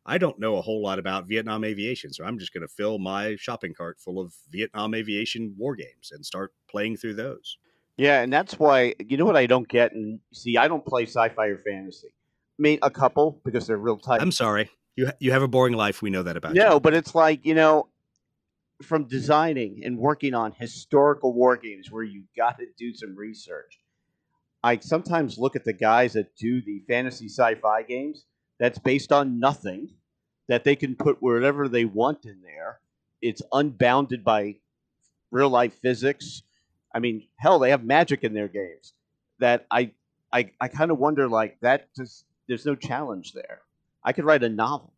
I don't know a whole lot about Vietnam aviation, so I'm just going to fill my shopping cart full of Vietnam aviation war games and start playing through those. Yeah, and that's why you know what I don't get, and see, I don't play sci-fi or fantasy. I mean, a couple because they're real tight. I'm sorry, you you have a boring life. We know that about no, you. No, but it's like you know, from designing and working on historical war games where you got to do some research. I sometimes look at the guys that do the fantasy sci-fi games that's based on nothing that they can put wherever they want in there. It's unbounded by real life physics. I mean, hell, they have magic in their games. That I I, I kind of wonder like that just there's no challenge there. I could write a novel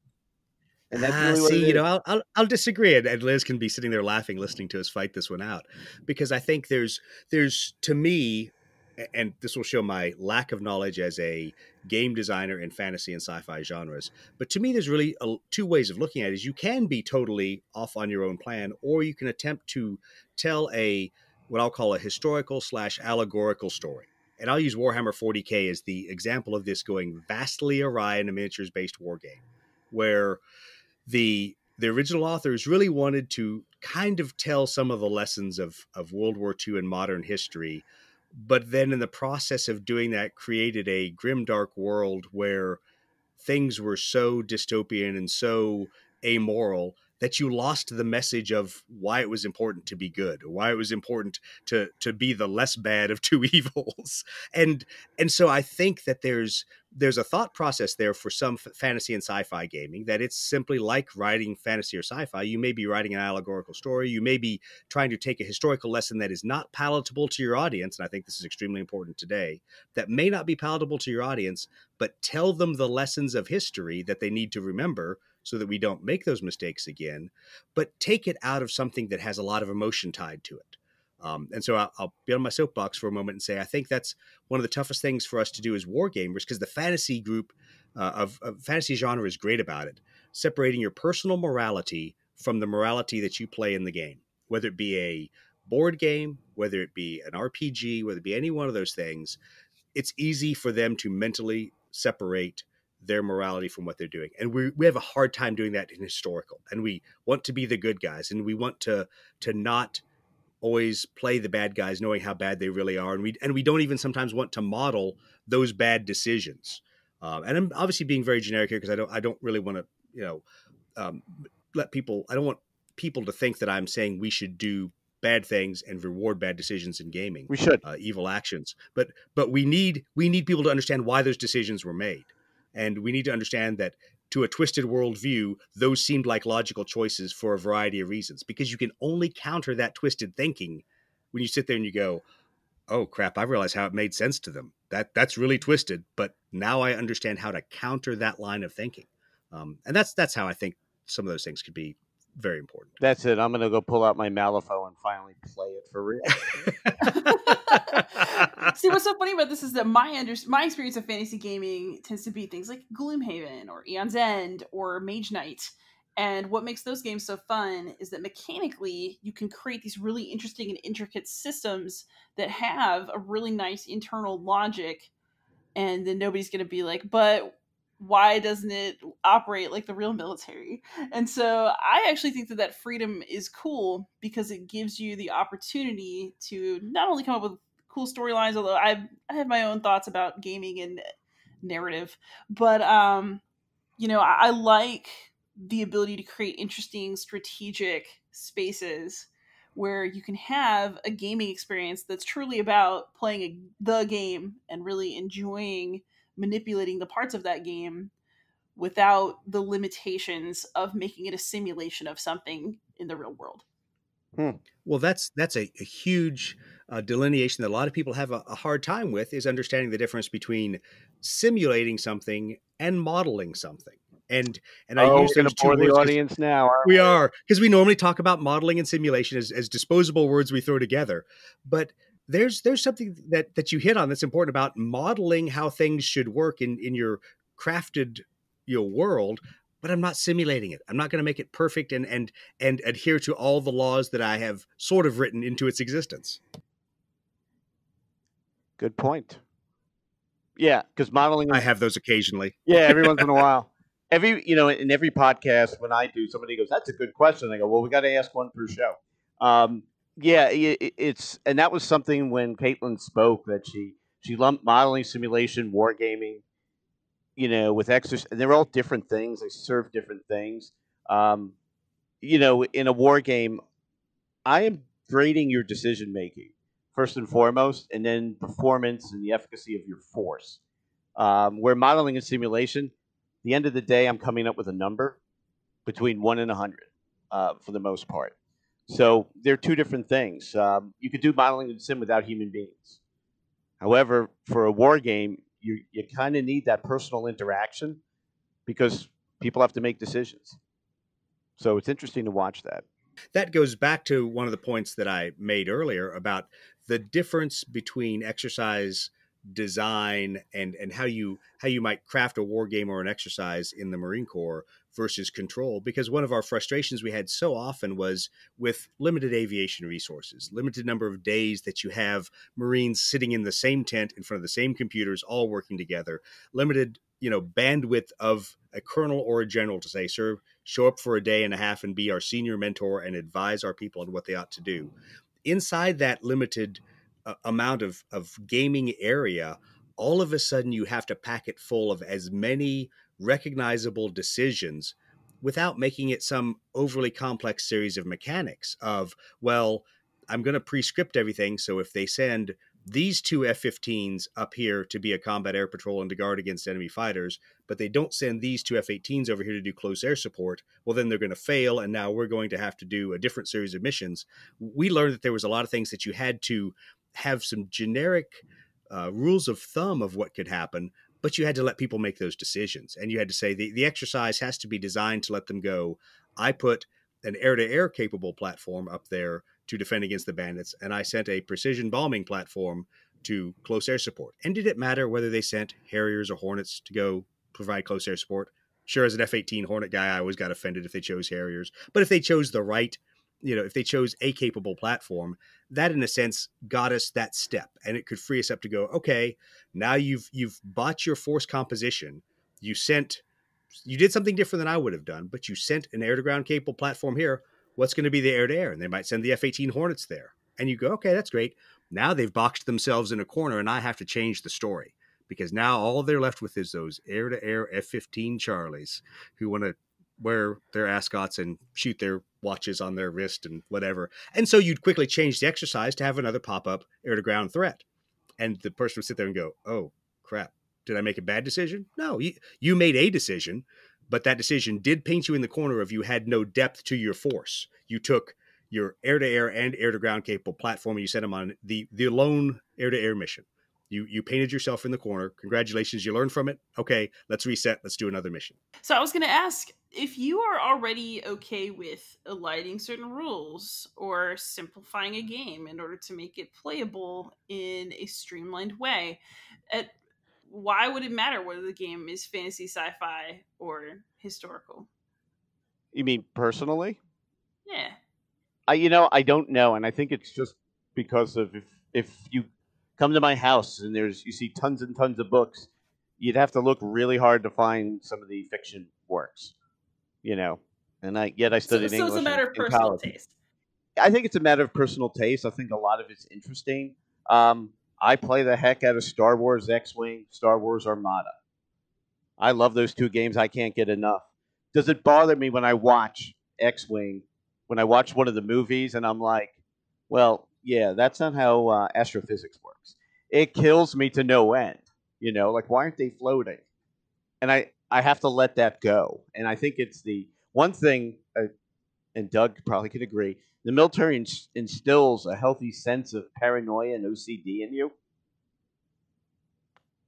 and that's ah, really see, you know, I'll, I'll, I'll disagree, and, and Liz can be sitting there laughing, listening to us fight this one out, because I think there's there's to me, and this will show my lack of knowledge as a game designer in fantasy and sci-fi genres. But to me, there's really a, two ways of looking at it: is you can be totally off on your own plan, or you can attempt to tell a what I'll call a historical slash allegorical story. And I'll use Warhammer 40k as the example of this going vastly awry in a miniatures based war game, where the the original authors really wanted to kind of tell some of the lessons of of World War II and modern history, but then in the process of doing that, created a grim, dark world where things were so dystopian and so amoral that you lost the message of why it was important to be good why it was important to to be the less bad of <laughs> two evils. And and so i think that there's there's a thought process there for some f- fantasy and sci-fi gaming that it's simply like writing fantasy or sci-fi. You may be writing an allegorical story you may be trying to take a historical lesson that is not palatable to your audience and i think this is extremely important today that may not be palatable to your audience but tell them the lessons of history that they need to remember so that we don't make those mistakes again, but take it out of something that has a lot of emotion tied to it. Um, and so I'll, I'll, be on my soapbox for a moment and say I think that's one of the toughest things for us to do as war gamers because the fantasy group uh, of, of, fantasy genre is great about it, separating your personal morality from the morality that you play in the game, whether it be a board game, whether it be an RPG, whether it be any one of those things. It's easy for them to mentally separate their morality from what they're doing. And we we have a hard time doing that in historical. And we want to be the good guys and we want to to not always play the bad guys knowing how bad they really are and we and we don't even sometimes want to model those bad decisions. Um, and I'm obviously being very generic here because I don't I don't really want to, you know, um, let people I don't want people to think that I'm saying we should do bad things and reward bad decisions in gaming. We should uh, evil actions, but but we need we need people to understand why those decisions were made, and we need to understand that to a twisted worldview, those seemed like logical choices for a variety of reasons. Because you can only counter that twisted thinking when you sit there and you go, "Oh crap! I realize how it made sense to them. That that's really twisted, but now I understand how to counter that line of thinking." Um, and that's that's how I think some of those things could be very important. That's it. I'm gonna go pull out my Malifaux and finally play it for real. <laughs> <laughs> See, what's so funny about this is that my under- my experience of fantasy gaming tends to be things like Gloomhaven or Aeon's End or Mage Knight. And what makes those games so fun is that mechanically you can create these really interesting and intricate systems that have a really nice internal logic. And then nobody's going to be like, but why doesn't it operate like the real military? And so I actually think that that freedom is cool because it gives you the opportunity to not only come up with cool storylines, although I I have my own thoughts about gaming and narrative, but um, you know, I, I like the ability to create interesting strategic spaces where you can have a gaming experience that's truly about playing a, the game and really enjoying manipulating the parts of that game without the limitations of making it a simulation of something in the real world. Hmm. Well, that's that's a, a huge uh, delineation that a lot of people have a, a, hard time with is understanding the difference between simulating something and modeling something. And and oh, I use we're going to bore the audience now. We, we are because we normally talk about modeling and simulation as, as disposable words we throw together, but there's there's something that that you hit on that's important about modeling how things should work in in your crafted your world but i'm not simulating it. I'm not going to make it perfect and and and adhere to all the laws that i have sort of written into its existence. Good point. Yeah because modeling i have those occasionally. Yeah every once in a <laughs> while. Every you know in every podcast when i do somebody goes that's a good question. I go well we got to ask one per show. Um, yeah, it's and that was something when Caitlin spoke that she she lumped modeling, simulation, wargaming, you know, with exercise, and they're all different things. They serve different things. Um, you know, in a war game, I am grading your decision making first and foremost, and then performance and the efficacy of your force. Um, where modeling and simulation, the end of the day, I'm coming up with a number between one and a hundred uh, for the most part. So they're two different things. Um, you could do modeling and sim without human beings. However, for a war game, you, you kind of need that personal interaction because people have to make decisions. So it's interesting to watch that. That goes back to one of the points that I made earlier about the difference between exercise design and and how you how you might craft a war game or an exercise in the Marine Corps versus control because one of our frustrations we had so often was with limited aviation resources limited number of days that you have marines sitting in the same tent in front of the same computers all working together limited you know bandwidth of a colonel or a general to say sir show up for a day and a half and be our senior mentor and advise our people on what they ought to do. Inside that limited amount of of gaming area all of a sudden you have to pack it full of as many recognizable decisions without making it some overly complex series of mechanics of well i'm going to pre-script everything so if they send these two f-15s up here to be a combat air patrol and to guard against enemy fighters but they don't send these two f-18s over here to do close air support well then they're going to fail and now we're going to have to do a different series of missions. We learned that there was a lot of things that you had to have some generic uh, rules of thumb of what could happen but you had to let people make those decisions and you had to say the, the exercise has to be designed to let them go. I put an air-to-air capable platform up there to defend against the bandits and i sent a precision bombing platform to close air support. And did it matter whether they sent harriers or hornets to go provide close air support? Sure as an f-18 hornet guy i always got offended if they chose harriers but if they chose the right you know if they chose a capable platform that in a sense got us that step and it could free us up to go okay now you've you've bought your force composition. You sent you did something different than i would have done but you sent an air to ground capable platform here. What's going to be the air to air? And they might send the f-18 hornets there. And you go okay that's great. Now they've boxed themselves in a corner and i have to change the story because now all they're left with is those air to air f-15 charlies who want to wear their ascots and shoot their watches on their wrist and whatever. And so you'd quickly change the exercise to have another pop up air to ground threat. And the person would sit there and go, oh, crap. Did I make a bad decision? No, you, you made a decision, but that decision did paint you in the corner of you had no depth to your force. You took your air to air and air to ground capable platform and you sent them on the, the lone air to air mission. You you painted yourself in the corner. Congratulations, you learned from it. Okay, let's reset. Let's do another mission. So I was going to ask if you are already okay with alighting certain rules or simplifying a game in order to make it playable in a streamlined way. At why would it matter whether the game is fantasy, sci-fi, or historical? You mean personally? Yeah. I you know I don't know, and I think it's just because of if if you come to my house and there's you see tons and tons of books, you'd have to look really hard to find some of the fiction works, you know. And I yet I studied so, English. So it's a matter in, of personal college. taste. I think it's a matter of personal taste. I think a lot of it's interesting. Um, I play the heck out of Star Wars X Wing, Star Wars Armada. I love those two games. I can't get enough. Does it bother me when I watch X Wing, when I watch one of the movies, and I'm like, well, yeah, that's not how uh, astrophysics works. It kills me to no end. You know, like why aren't they floating? And I I have to let that go. And I think it's the one thing, uh, and Doug probably could agree. The military ins- instills a healthy sense of paranoia and OCD in you.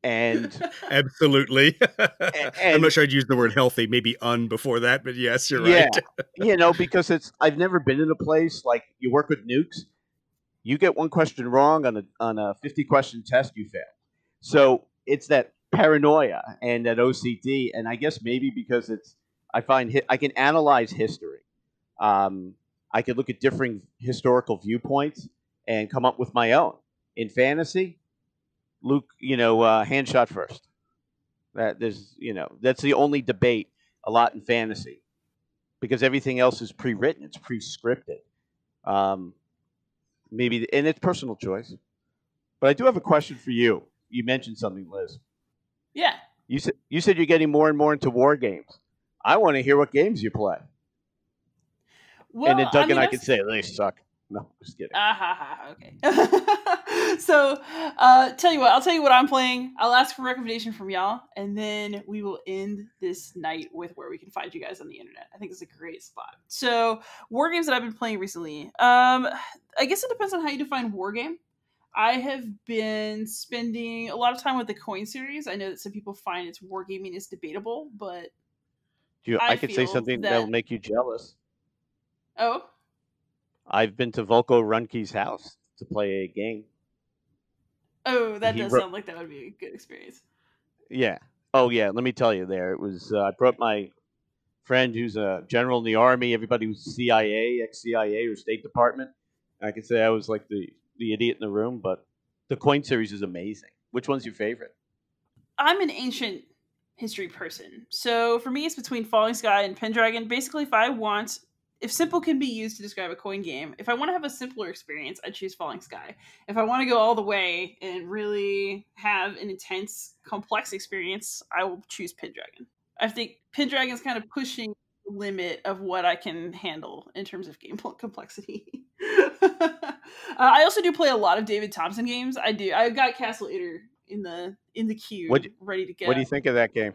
And <laughs> Absolutely. and- <laughs> I'm not sure I'd use the word healthy, maybe un before that, but yes, you're Yeah. right. <laughs> you know, because it's I've never been in a place like you work with nukes. You get one question wrong on a on a fifty question test, you fail. So it's that paranoia and that OCD, and I guess maybe because it's I find I can analyze history. Um, I can look at different historical viewpoints and come up with my own. In fantasy, Luke, you know, uh, Han shot first. That there's, you know, that's the only debate a lot in fantasy because everything else is pre-written, it's pre-scripted. Um, maybe, and it's personal choice. But I do have a question for you. You mentioned something, Liz. Yeah. You said you said you're getting more and more into war games. I want to hear what games you play, Well, and then Doug mean, and I can say they suck. No, just kidding. Ah, ha, <laughs> ha, okay. <laughs> so, uh, tell you what, I'll tell you what I'm playing. I'll ask for recommendation from y'all, and then we will end this night with where we can find you guys on the internet. I think it's a great spot. So, war games that I've been playing recently. Um, I guess it depends on how you define war game. I have been spending a lot of time with the coin series. I know that some people find its wargaming is debatable, but Do you, I I, could say something that- that'll make you jealous. oh, I've been to Volko Ruhnke's house to play a game. oh, that He does wrote- sound like that would be a good experience. Yeah. Oh yeah. Let me tell you. There, it was. Uh, I brought my friend who's a general in the army. Everybody was CIA, ex-CIA, or State Department. I could say I was like the the idiot in the room, but the coin series is amazing. Which one's your favorite? I'm an ancient history person. So for me, it's between Falling Sky and Pendragon. Basically, if I want, if simple can be used to describe a coin game, if I want to have a simpler experience, I choose Falling Sky. If I want to go all the way and really have an intense, complex experience, I will choose Pendragon. I think Pendragon's kind of pushing the limit of what I can handle in terms of game complexity. <laughs> uh, I also do play a lot of David Thompson games. I do. I've got Castle Itter in the in the queue, What- ready to go. What do you think of that game?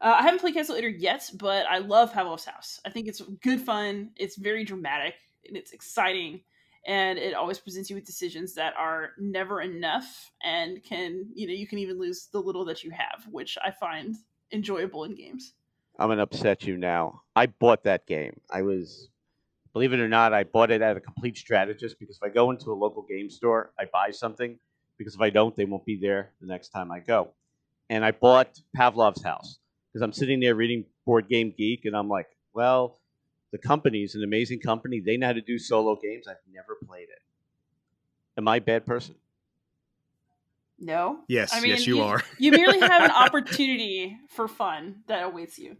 Uh, I haven't played Castle Itter yet, but I love Pavlov's House. I think it's good fun. It's very dramatic and it's exciting, and it always presents you with decisions that are never enough and can you know you can even lose the little that you have, which I find enjoyable in games. I'm gonna upset you now. I bought that game. I was, believe it or not, I bought it at a complete strategist because if I go into a local game store, I buy something because if I don't, they won't be there the next time I go. And I bought Pavlov's House because I'm sitting there reading Board Game Geek, and I'm like, well, the company is an amazing company. They know how to do solo games. I've never played it. Am I a bad person? No, Yes, I mean, yes, you, are. you merely have an <laughs> opportunity for fun that awaits you.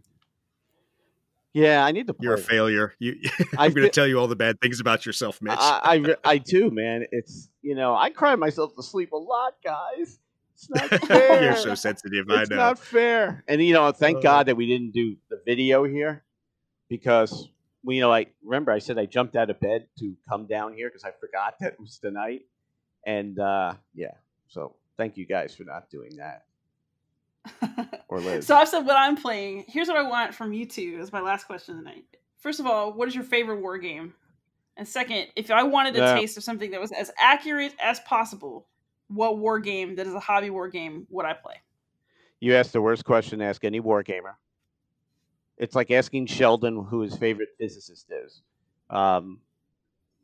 Yeah, I need to play. You're a failure. You, I <laughs> I'm going to tell you all the bad things about yourself, Mitch. I, I, re- I <laughs> do, man. It's you know I cry myself to sleep a lot, guys. It's not <laughs> fair. You're so sensitive. I know it's not fair. And you know, thank Uh. God that we didn't do the video here because we, you know, I remember I said I jumped out of bed to come down here because I forgot that it was tonight. And uh, yeah, so thank you guys for not doing that. <laughs> Or Liz. so I've said what I'm playing. Here's what I want from you two as my last question tonight. First of all, what is your favorite war game? And second, if I wanted a Yeah. taste of something that was as accurate as possible, what war game that is a hobby war game would I play? You asked the worst question to ask any wargamer. It's like asking Sheldon who his favorite physicist is. Um,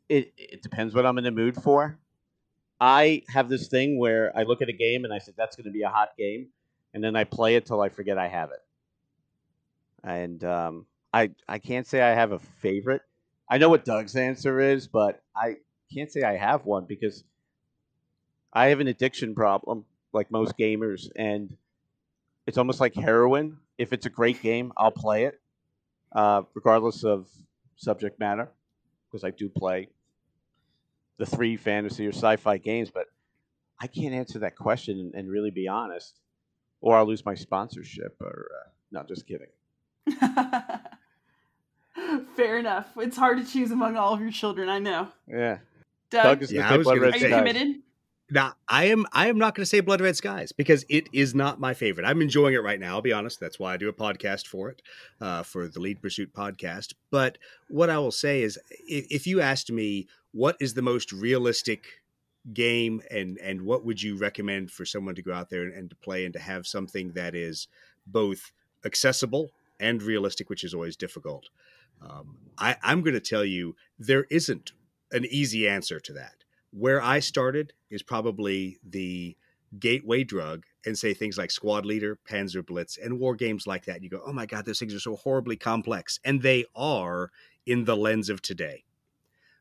it, it depends what I'm in the mood for. I have this thing where I look at a game and I say that's going to be a hot game, and then I play it till I forget I have it. And um, I I can't say I have a favorite. I know what Doug's answer is, but I can't say I have one because I have an addiction problem, like most gamers, and it's almost like heroin. If it's a great game, I'll play it, uh, regardless of subject matter, because I do play the three fantasy or sci-fi games. But I can't answer that question and, and really be honest, or I'll lose my sponsorship. Or uh, no, just kidding. <laughs> Fair enough. It's hard to choose among all of your children. I know. Yeah, Doug, Doug is Yeah, the I was Blood gonna are you committed? Now, I am I am not going to say Blood Red Skies because it is not my favorite. I'm enjoying it right now. I'll be honest. That's why I do a podcast for it, uh, for the Lead Pursuit podcast. But what I will say is, if, if you asked me what is the most realistic game and and what would you recommend for someone to go out there and, and to play and to have something that is both accessible and realistic, which is always difficult. Um, I, I'm going to tell you there isn't an easy answer to that where I started is probably the gateway drug and say things like Squad Leader, Panzer Blitz, and war games like that. You go, oh my God, those things are so horribly complex. And they are in the lens of today.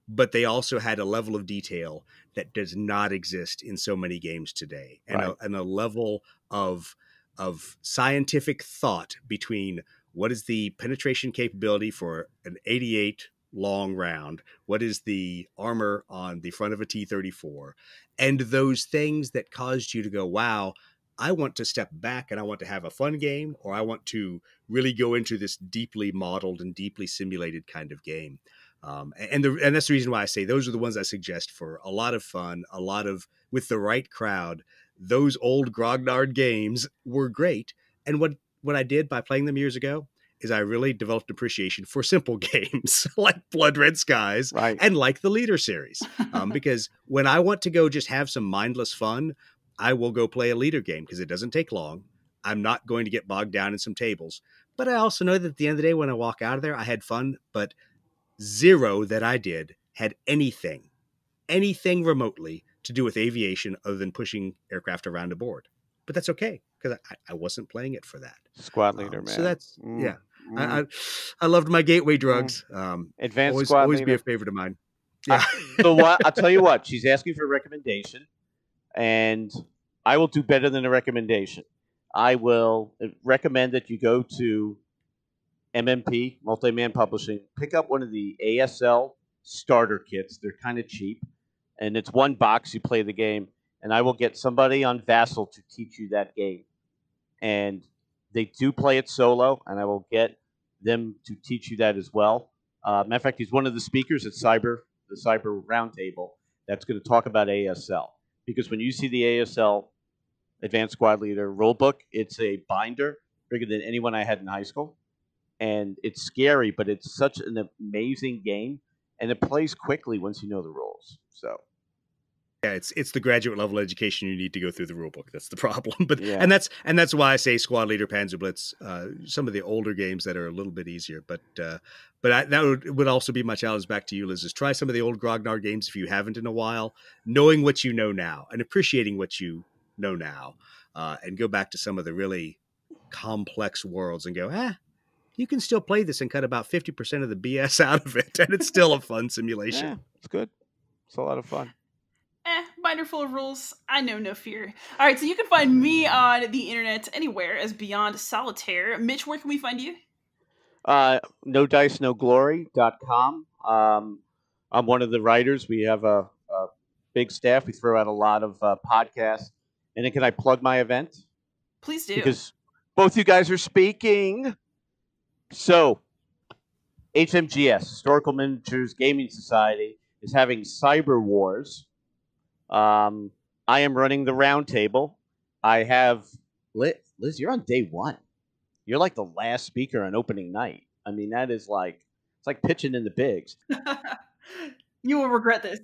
But they also had a level of detail that does not exist in so many games today. And, Right. a, and a level of of scientific thought between what is the penetration capability for an 88 long round what is the armor on the front of a T34 and those things that caused you to go wow I want to step back and I want to have a fun game or I want to really go into this deeply modeled and deeply simulated kind of game. Um, and the and that's the reason why I say those are the ones I suggest for a lot of fun a lot of with the right crowd those old grognard games were great and what what I did by playing them years ago is I really developed appreciation for simple <laughs> games like Blood Red Skies Right. and like the Leader series. Um, <laughs> because when I want to go just have some mindless fun, I will go play a Leader game because it doesn't take long. I'm not going to get bogged down in some tables. But I also know that at the end of the day, when I walk out of there, I had fun, but zero that I did had anything, anything remotely to do with aviation other than pushing aircraft around a board. But that's okay because I, I wasn't playing it for that. Squad Um, leader, man. So that's Mm, yeah. Mm. I, I I loved my gateway drugs. Um, Advanced always squad always leader. be a favorite of mine. Uh, <laughs> so what? I'll tell you what. <laughs> She's asking for a recommendation, and I will do better than a recommendation. I will uh, recommend that you go to MMP Multi-Man Publishing, pick up one of the ASL starter kits. They're kind of cheap, and it's one box. You play the game, and I will get somebody on Vassal to teach you that game. And they do play it solo, and I will get them to teach you that as well. Uh, matter of fact, he's one of the speakers at Cyber, the Cyber Roundtable, that's going to talk about ASL. Because when you see the ASL Advanced Squad Leader rulebook, it's a binder bigger than anyone I had in high school, and it's scary, but it's such an amazing game, and it plays quickly once you know the rules. So Yeah, it's it's the graduate level education you need to go through the rule book. That's the <laughs> problem. But Yeah. and that's and that's why I say Squad Leader, Panzer Blitz, uh, some of the older games that are a little bit easier. But uh, but I, that would, would also be my challenge back to you, Liz. Is try some of the old Grognard games if you haven't in a while, knowing what you know now and appreciating what you know now, uh, and go back to some of the really complex worlds and go ah. You can still play this and cut about fifty percent of the BS <laughs> out of it, and it's still a fun <laughs> simulation. yeah, it's good. It's a lot of fun. Binder full of rules. I know no fear. All right, so you can find me on the internet anywhere as Beyond Solitaire. Mitch, where can we find you? Uh, no dice, no glory.com. Um, I'm one of the writers. We have a, a big staff. We throw out a lot of uh, podcasts And then can I plug my event? Please do. Because both you guys are speaking. So, HMGS, Historical Miniatures Gaming Society, is having Cyber Wars. Um, I am running the roundtable. I have Liz, Liz, you're on day one. You're like the last speaker on opening night. I mean, that is like it's like pitching in the bigs. <laughs> you will regret this.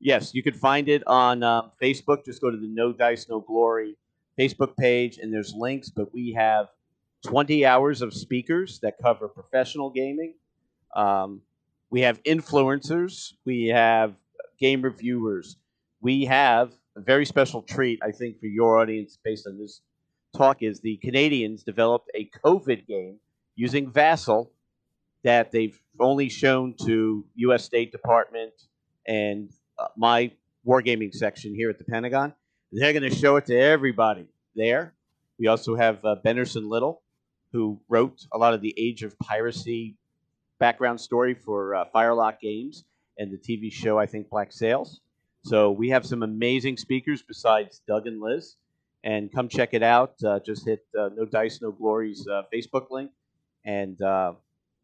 Yes, you can find it on uh, Facebook. Just go to the No Dice No Glory Facebook page, and there's links. But we have 20 hours of speakers that cover professional gaming. Um, we have influencers. We have game reviewers. We have a very special treat, I think, for your audience based on this talk is the Canadians developed a COVID game using Vassal that they've only shown to U.S. State Department and uh, my wargaming section here at the Pentagon. They're going to show it to everybody there. We also have uh, Little, who wrote a lot of the Age of Piracy background story for uh, Firelock Games and the TV show, I think, Black Sails. So we have some amazing speakers besides Doug and Liz and come check it out. Uh, just hit uh, No Dice, No Glory's uh, Facebook link. And uh,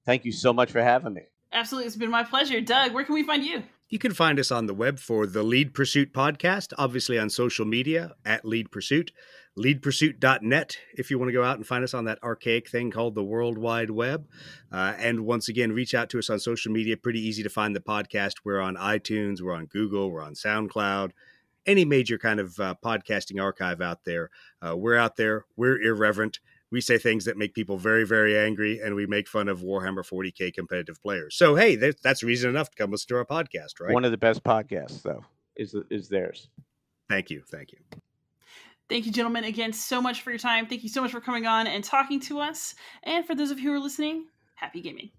thank you so much for having me. Absolutely. It's been my pleasure. Doug, where can we find you? You can find us on the web for the Lead Pursuit podcast, obviously on social media at Lead Pursuit, leadpursuit.net if you want to go out and find us on that archaic thing called the World Wide Web. Uh, and once again, reach out to us on social media. Pretty easy to find the podcast. We're on iTunes, we're on Google, we're on SoundCloud any major kind of uh, podcasting archive out there. Uh, we're out there. We're irreverent. We say things that make people very, very angry, and we make fun of Warhammer 40k competitive players. So, hey, that's reason enough to come listen to our podcast, right? One of the best podcasts, though, is is theirs. Thank you, thank you. Thank you, gentlemen, again so much for your time. Thank you so much for coming on and talking to us. And for those of you who are listening, happy gaming.